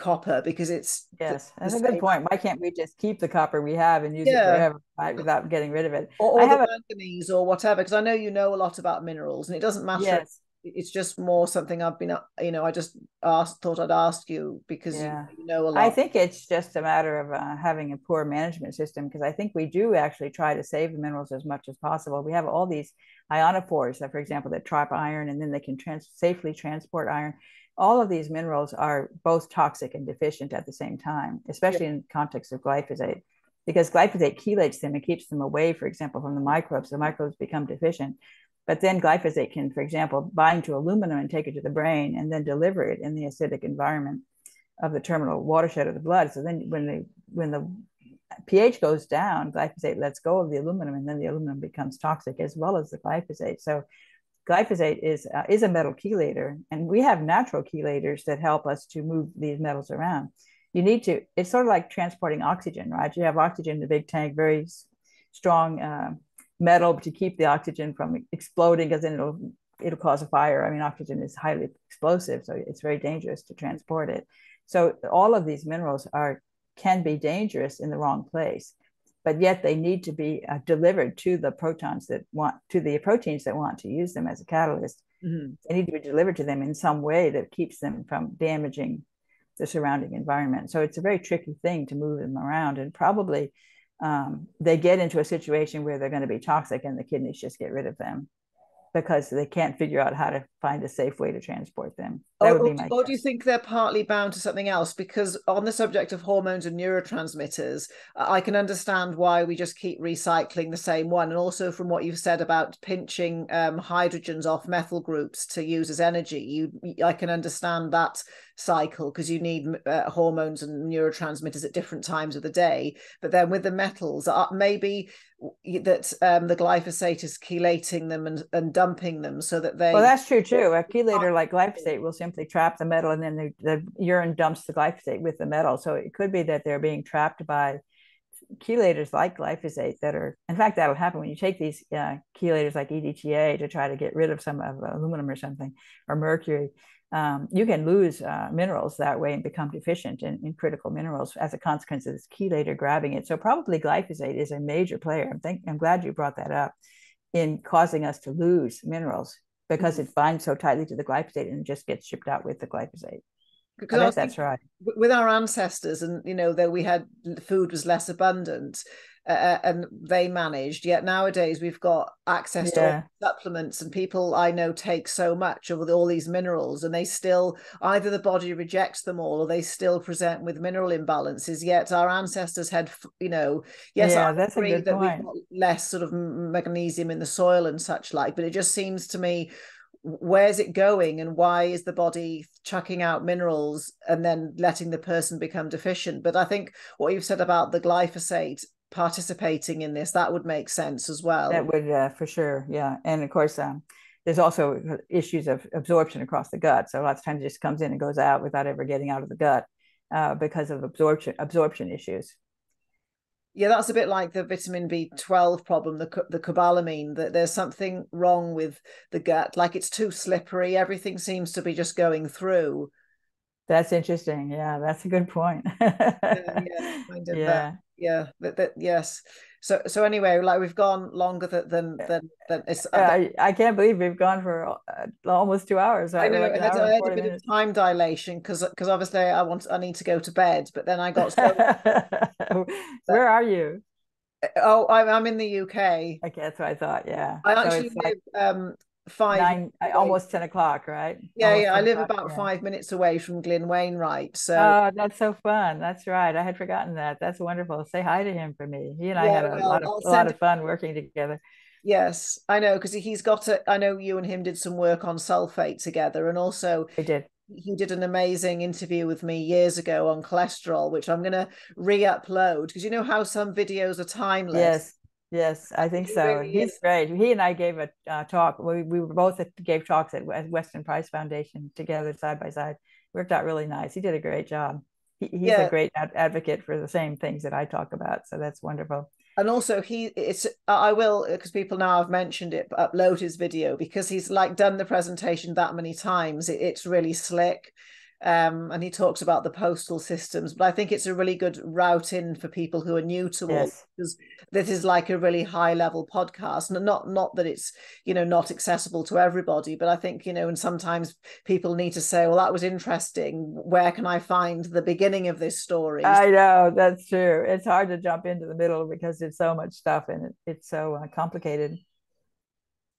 copper because it's
yes that's a good point why can't we just keep the copper we have and use yeah. it forever right, without getting rid of it
or, or I have a... manganese or whatever because i know you know a lot about minerals and it doesn't matter
yes
it's just more something I've been, you know, I just asked, thought I'd ask you because yeah. you, you, know a lot.
I think it's just a matter of uh, having a poor management system because I think we do actually try to save the minerals as much as possible. We have all these ionophores that, for example, that trap iron and then they can trans- safely transport iron. All of these minerals are both toxic and deficient at the same time, especially yeah. in context of glyphosate, because glyphosate chelates them and keeps them away, for example, from the microbes. The microbes become deficient but then glyphosate can, for example, bind to aluminum and take it to the brain and then deliver it in the acidic environment of the terminal watershed of the blood. So then when the when the pH goes down, glyphosate lets go of the aluminum and then the aluminum becomes toxic as well as the glyphosate. So glyphosate is uh, is a metal chelator and we have natural chelators that help us to move these metals around. You need to it's sort of like transporting oxygen, right? You have oxygen in the big tank, very strong uh, metal to keep the oxygen from exploding because then it'll it'll cause a fire. I mean, oxygen is highly explosive, so it's very dangerous to transport it. So all of these minerals are can be dangerous in the wrong place, but yet they need to be uh, delivered to the protons that want to the proteins that want to use them as a catalyst. Mm-hmm. They need to be delivered to them in some way that keeps them from damaging the surrounding environment. So it's a very tricky thing to move them around, and probably um, they get into a situation where they're going to be toxic and the kidneys just get rid of them because they can't figure out how to find a safe way to transport them.
That or, or do you think they're partly bound to something else? Because on the subject of hormones and neurotransmitters, I can understand why we just keep recycling the same one. And also from what you've said about pinching um, hydrogens off methyl groups to use as energy, you I can understand that cycle because you need uh, hormones and neurotransmitters at different times of the day. But then with the metals, uh, maybe that um, the glyphosate is chelating them and, and dumping them so that they.
Well, that's true too. A chelator like glyphosate will simply trap the metal, and then the, the urine dumps the glyphosate with the metal. So it could be that they're being trapped by chelators like glyphosate that are, in fact, that'll happen when you take these uh, chelators like EDTA to try to get rid of some of aluminum or something or mercury um, you can lose uh, minerals that way and become deficient in, in, critical minerals as a consequence of this chelator grabbing it. So probably glyphosate is a major player. I'm, think, I'm glad you brought that up in causing us to lose minerals because mm-hmm. it binds so tightly to the glyphosate and just gets shipped out with the glyphosate. Because that's right.
With our ancestors, and you know, though we had food was less abundant, uh, and they managed. Yet nowadays we've got access yeah. to supplements, and people I know take so much of all these minerals, and they still either the body rejects them all, or they still present with mineral imbalances. Yet our ancestors had, you know, yes, yeah, I that's agree that point. we've got less sort of magnesium in the soil and such like, but it just seems to me where's it going and why is the body chucking out minerals and then letting the person become deficient but i think what you've said about the glyphosate participating in this that would make sense as well.
That would uh, for sure yeah. And of course um, there's also issues of absorption across the gut. So lots of times it just comes in and goes out without ever getting out of the gut uh, because of absorption absorption issues.
Yeah that's a bit like the vitamin b12 problem the, the cobalamin that there's something wrong with the gut like it's too slippery everything seems to be just going through.
That's interesting yeah that's a good point.
Yeah, yeah, kind of yeah yeah that, that yes. So so anyway like we've gone longer than than than, than it's
I, I can't believe we've gone for uh, almost two hours.
I know like I, had, I had a bit minutes. of time dilation because because obviously i want i need to go to bed but then i got
so where are you?
Oh i'm, I'm in the uk
okay that's what i thought yeah.
I actually so live like... um five
Nine, uh, almost 10 o'clock right?
Yeah
almost
yeah i live about yeah. five minutes away from glyn wainwright so
oh that's so fun that's right i had forgotten that that's wonderful say hi to him for me he and i had a well, lot of a lot of fun working together.
Yes i know because he's got a i know you and him did some work on sulfate together and also
he did.
he did an amazing interview with me years ago on cholesterol which i'm going to re-upload because you know how some videos are timeless?
Yes Yes, I think so. Really He's is. great. He and I gave a uh, talk. We, we were both at, gave talks at Weston Price Foundation together, side by side. Worked out really nice. He did a great job. He, he's yeah. a great ad- advocate for the same things that I talk about. So that's wonderful.
And also, he it's I will because people now have mentioned it, upload his video because he's like done the presentation that many times. It, it's really slick um, and he talks about the postal systems. But I think it's a really good route in for people who are new to yes. all because this is like a really high level podcast. And not not that it's you know not accessible to everybody, but I think you know, and sometimes people need to say, "Well, that was interesting. Where can I find the beginning of this story?"
I know that's true. It's hard to jump into the middle because there's so much stuff and it, it's so uh, complicated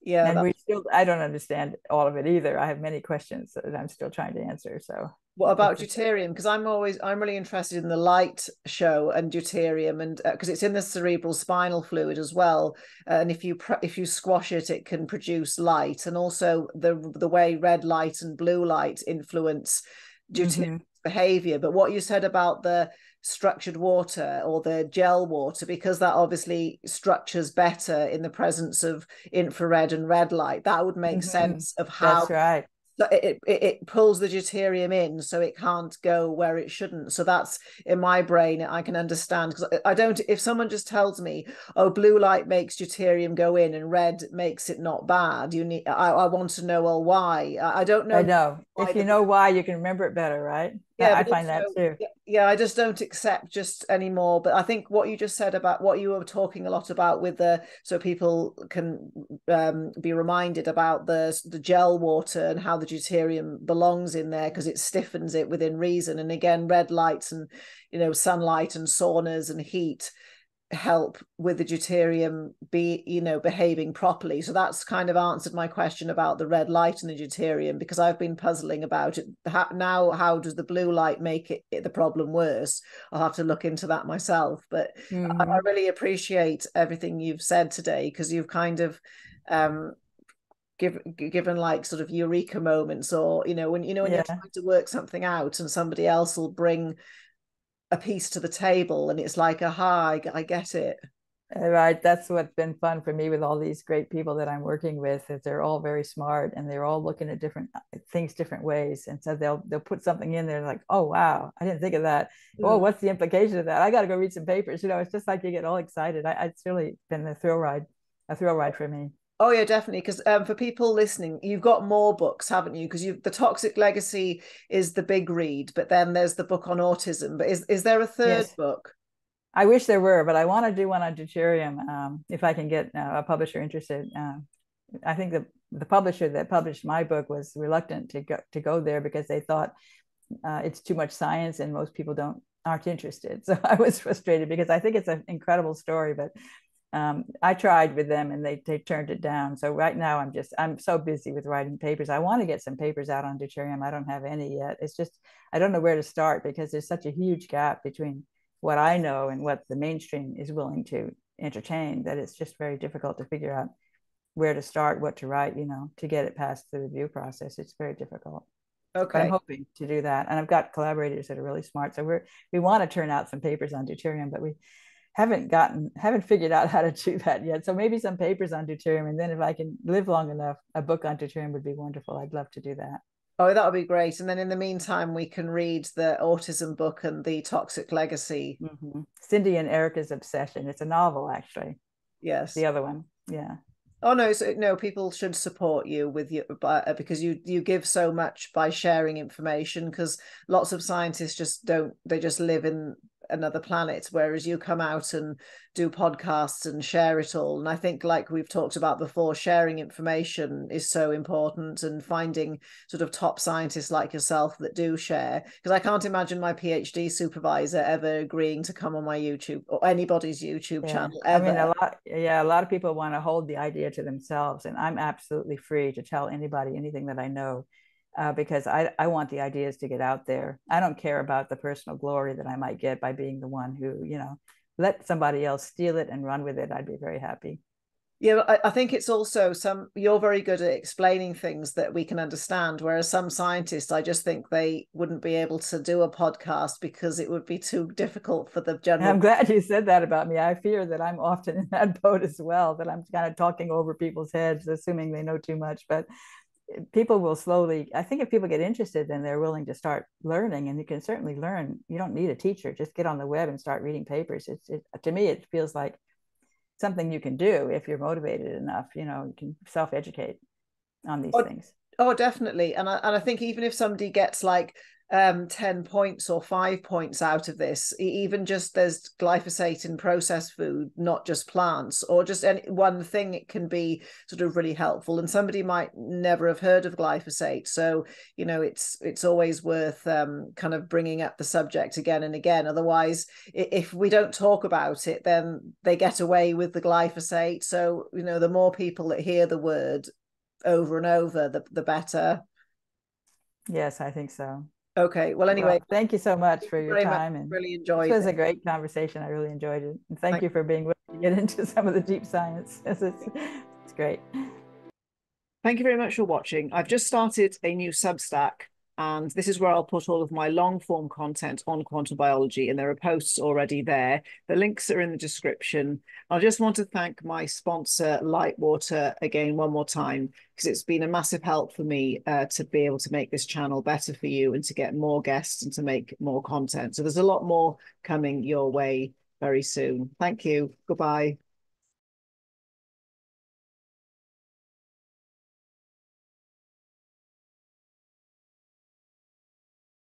yeah
and we still i don't understand all of it either. I have many questions that i'm still trying to answer so.
What about deuterium? Because i'm always i'm really interested in the light show and deuterium and because uh, it's in the cerebral spinal fluid as well uh, and if you if you squash it it can produce light. And also the the way red light and blue light influence deuterium mm-hmm. behavior. But what you said about the structured water or the gel water because that obviously structures better in the presence of infrared and red light. That would make mm-hmm. sense of how
That's right
it, it, it pulls the deuterium in so it can't go where it shouldn't. So that's in my brain i can understand because i don't if someone just tells me oh blue light makes deuterium go in and red makes it not bad you need i, I want to know well why? I, I don't know
i know. if you know why you can remember it better right yeah i find that too.
yeah i just don't accept just anymore but i think what you just said about what you were talking a lot about with the so people can um, be reminded about the the gel water and how the deuterium belongs in there because it stiffens it within reason. And again red lights and you know sunlight and saunas and heat help with the deuterium be you know behaving properly so that's kind of answered my question about the red light and the deuterium because i've been puzzling about it how, now how does the blue light make it, it, the problem worse i'll have to look into that myself but mm-hmm. I, I, really appreciate everything you've said today because you've kind of um given given like sort of eureka moments or you know when you know when yeah. you're trying to work something out and somebody else will bring a piece to the table and it's like aha I, I get it.
Right that's what's been fun for me with all these great people that i'm working with is they're all very smart and they're all looking at different uh, things different ways. And so they'll they'll put something in there like oh wow i didn't think of that. Yeah. oh what's the implication of that? I got to go read some papers. You know it's just like you get all excited. I, it's really been a thrill ride a thrill ride for me
Oh yeah, definitely. Because um, for people listening, you've got more books, haven't you? Because you the Toxic Legacy is the big read, but then there's the book on autism. But is is there a third yes. book?
I wish there were, but I want to do one on deuterium um, if I can get uh, a publisher interested. Uh, I think the the publisher that published my book was reluctant to go to go there because they thought uh, it's too much science and most people don't aren't interested. So I was frustrated because I think it's an incredible story, but um, I tried with them and they, they turned it down. So right now I'm just, I'm so busy with writing papers. I want to get some papers out on deuterium. I don't have any yet. It's just, I don't know where to start because there's such a huge gap between what I know and what the mainstream is willing to entertain that it's just very difficult to figure out where to start, what to write, you know, to get it past the review process. It's very difficult.
Okay.
But I'm hoping to do that. And I've got collaborators that are really smart. So we're, we want to turn out some papers on deuterium, but we, haven't gotten haven't figured out how to do that yet. So maybe some papers on deuterium and then if i can live long enough a book on deuterium would be wonderful. I'd love to do that.
Oh that would be great. And then in the meantime we can read the autism book and the toxic legacy.
Mm-hmm. cindy and erica's obsession. It's a novel actually.
Yes.
The other one. Yeah.
Oh no, so no, people should support you with you uh, because you you give so much by sharing information because lots of scientists just don't they just live in another planet whereas you come out and do podcasts and share it all and i think like we've talked about before sharing information is so important and finding sort of top scientists like yourself that do share because i can't imagine my phd supervisor ever agreeing to come on my youtube or anybody's youtube yeah. channel ever.
i mean a lot yeah a lot of people want to hold the idea to themselves and i'm absolutely free to tell anybody anything that i know uh, because I, I want the ideas to get out there. I don't care about the personal glory that I might get by being the one who, you know, let somebody else steal it and run with it. I'd be very happy.
Yeah, I, I think it's also some, you're very good at explaining things that we can understand. Whereas some scientists, I just think they wouldn't be able to do a podcast because it would be too difficult for the general.
I'm glad you said that about me. I fear that I'm often in that boat as well, that I'm kind of talking over people's heads, assuming they know too much. But people will slowly i think if people get interested then they're willing to start learning and you can certainly learn. You don't need a teacher. Just get on the web and start reading papers. It's it, to me it feels like something you can do if you're motivated enough you know you can self-educate on these
oh,
things.
oh definitely. And I, and I think even if somebody gets like
um 10 points or 5 points out of this. Even just there's glyphosate in processed food not just plants or just any one thing it can be sort of really helpful. And somebody might never have heard of glyphosate. So you know it's it's always worth um kind of bringing up the subject again and again. Otherwise if we don't talk about it then they get away with the glyphosate. So you know the more people that hear the word over and over the the better.
Yes i think so
Okay. Well, anyway,
well, thank you so much for your time.
Much. And really enjoyed.
It was a great conversation. I really enjoyed it. And thank, thank you for being willing to get into some of the deep science. It's, it's great.
Thank you very much for watching. I've just started a new Substack and this is where I'll put all of my long form content on quantum biology, and there are posts already there. The links are in the description. I just want to thank my sponsor, Litewater, again one more time, because it's been a massive help for me uh, to be able to make this channel better for you and to get more guests and to make more content. So there's a lot more coming your way very soon. Thank you. Goodbye.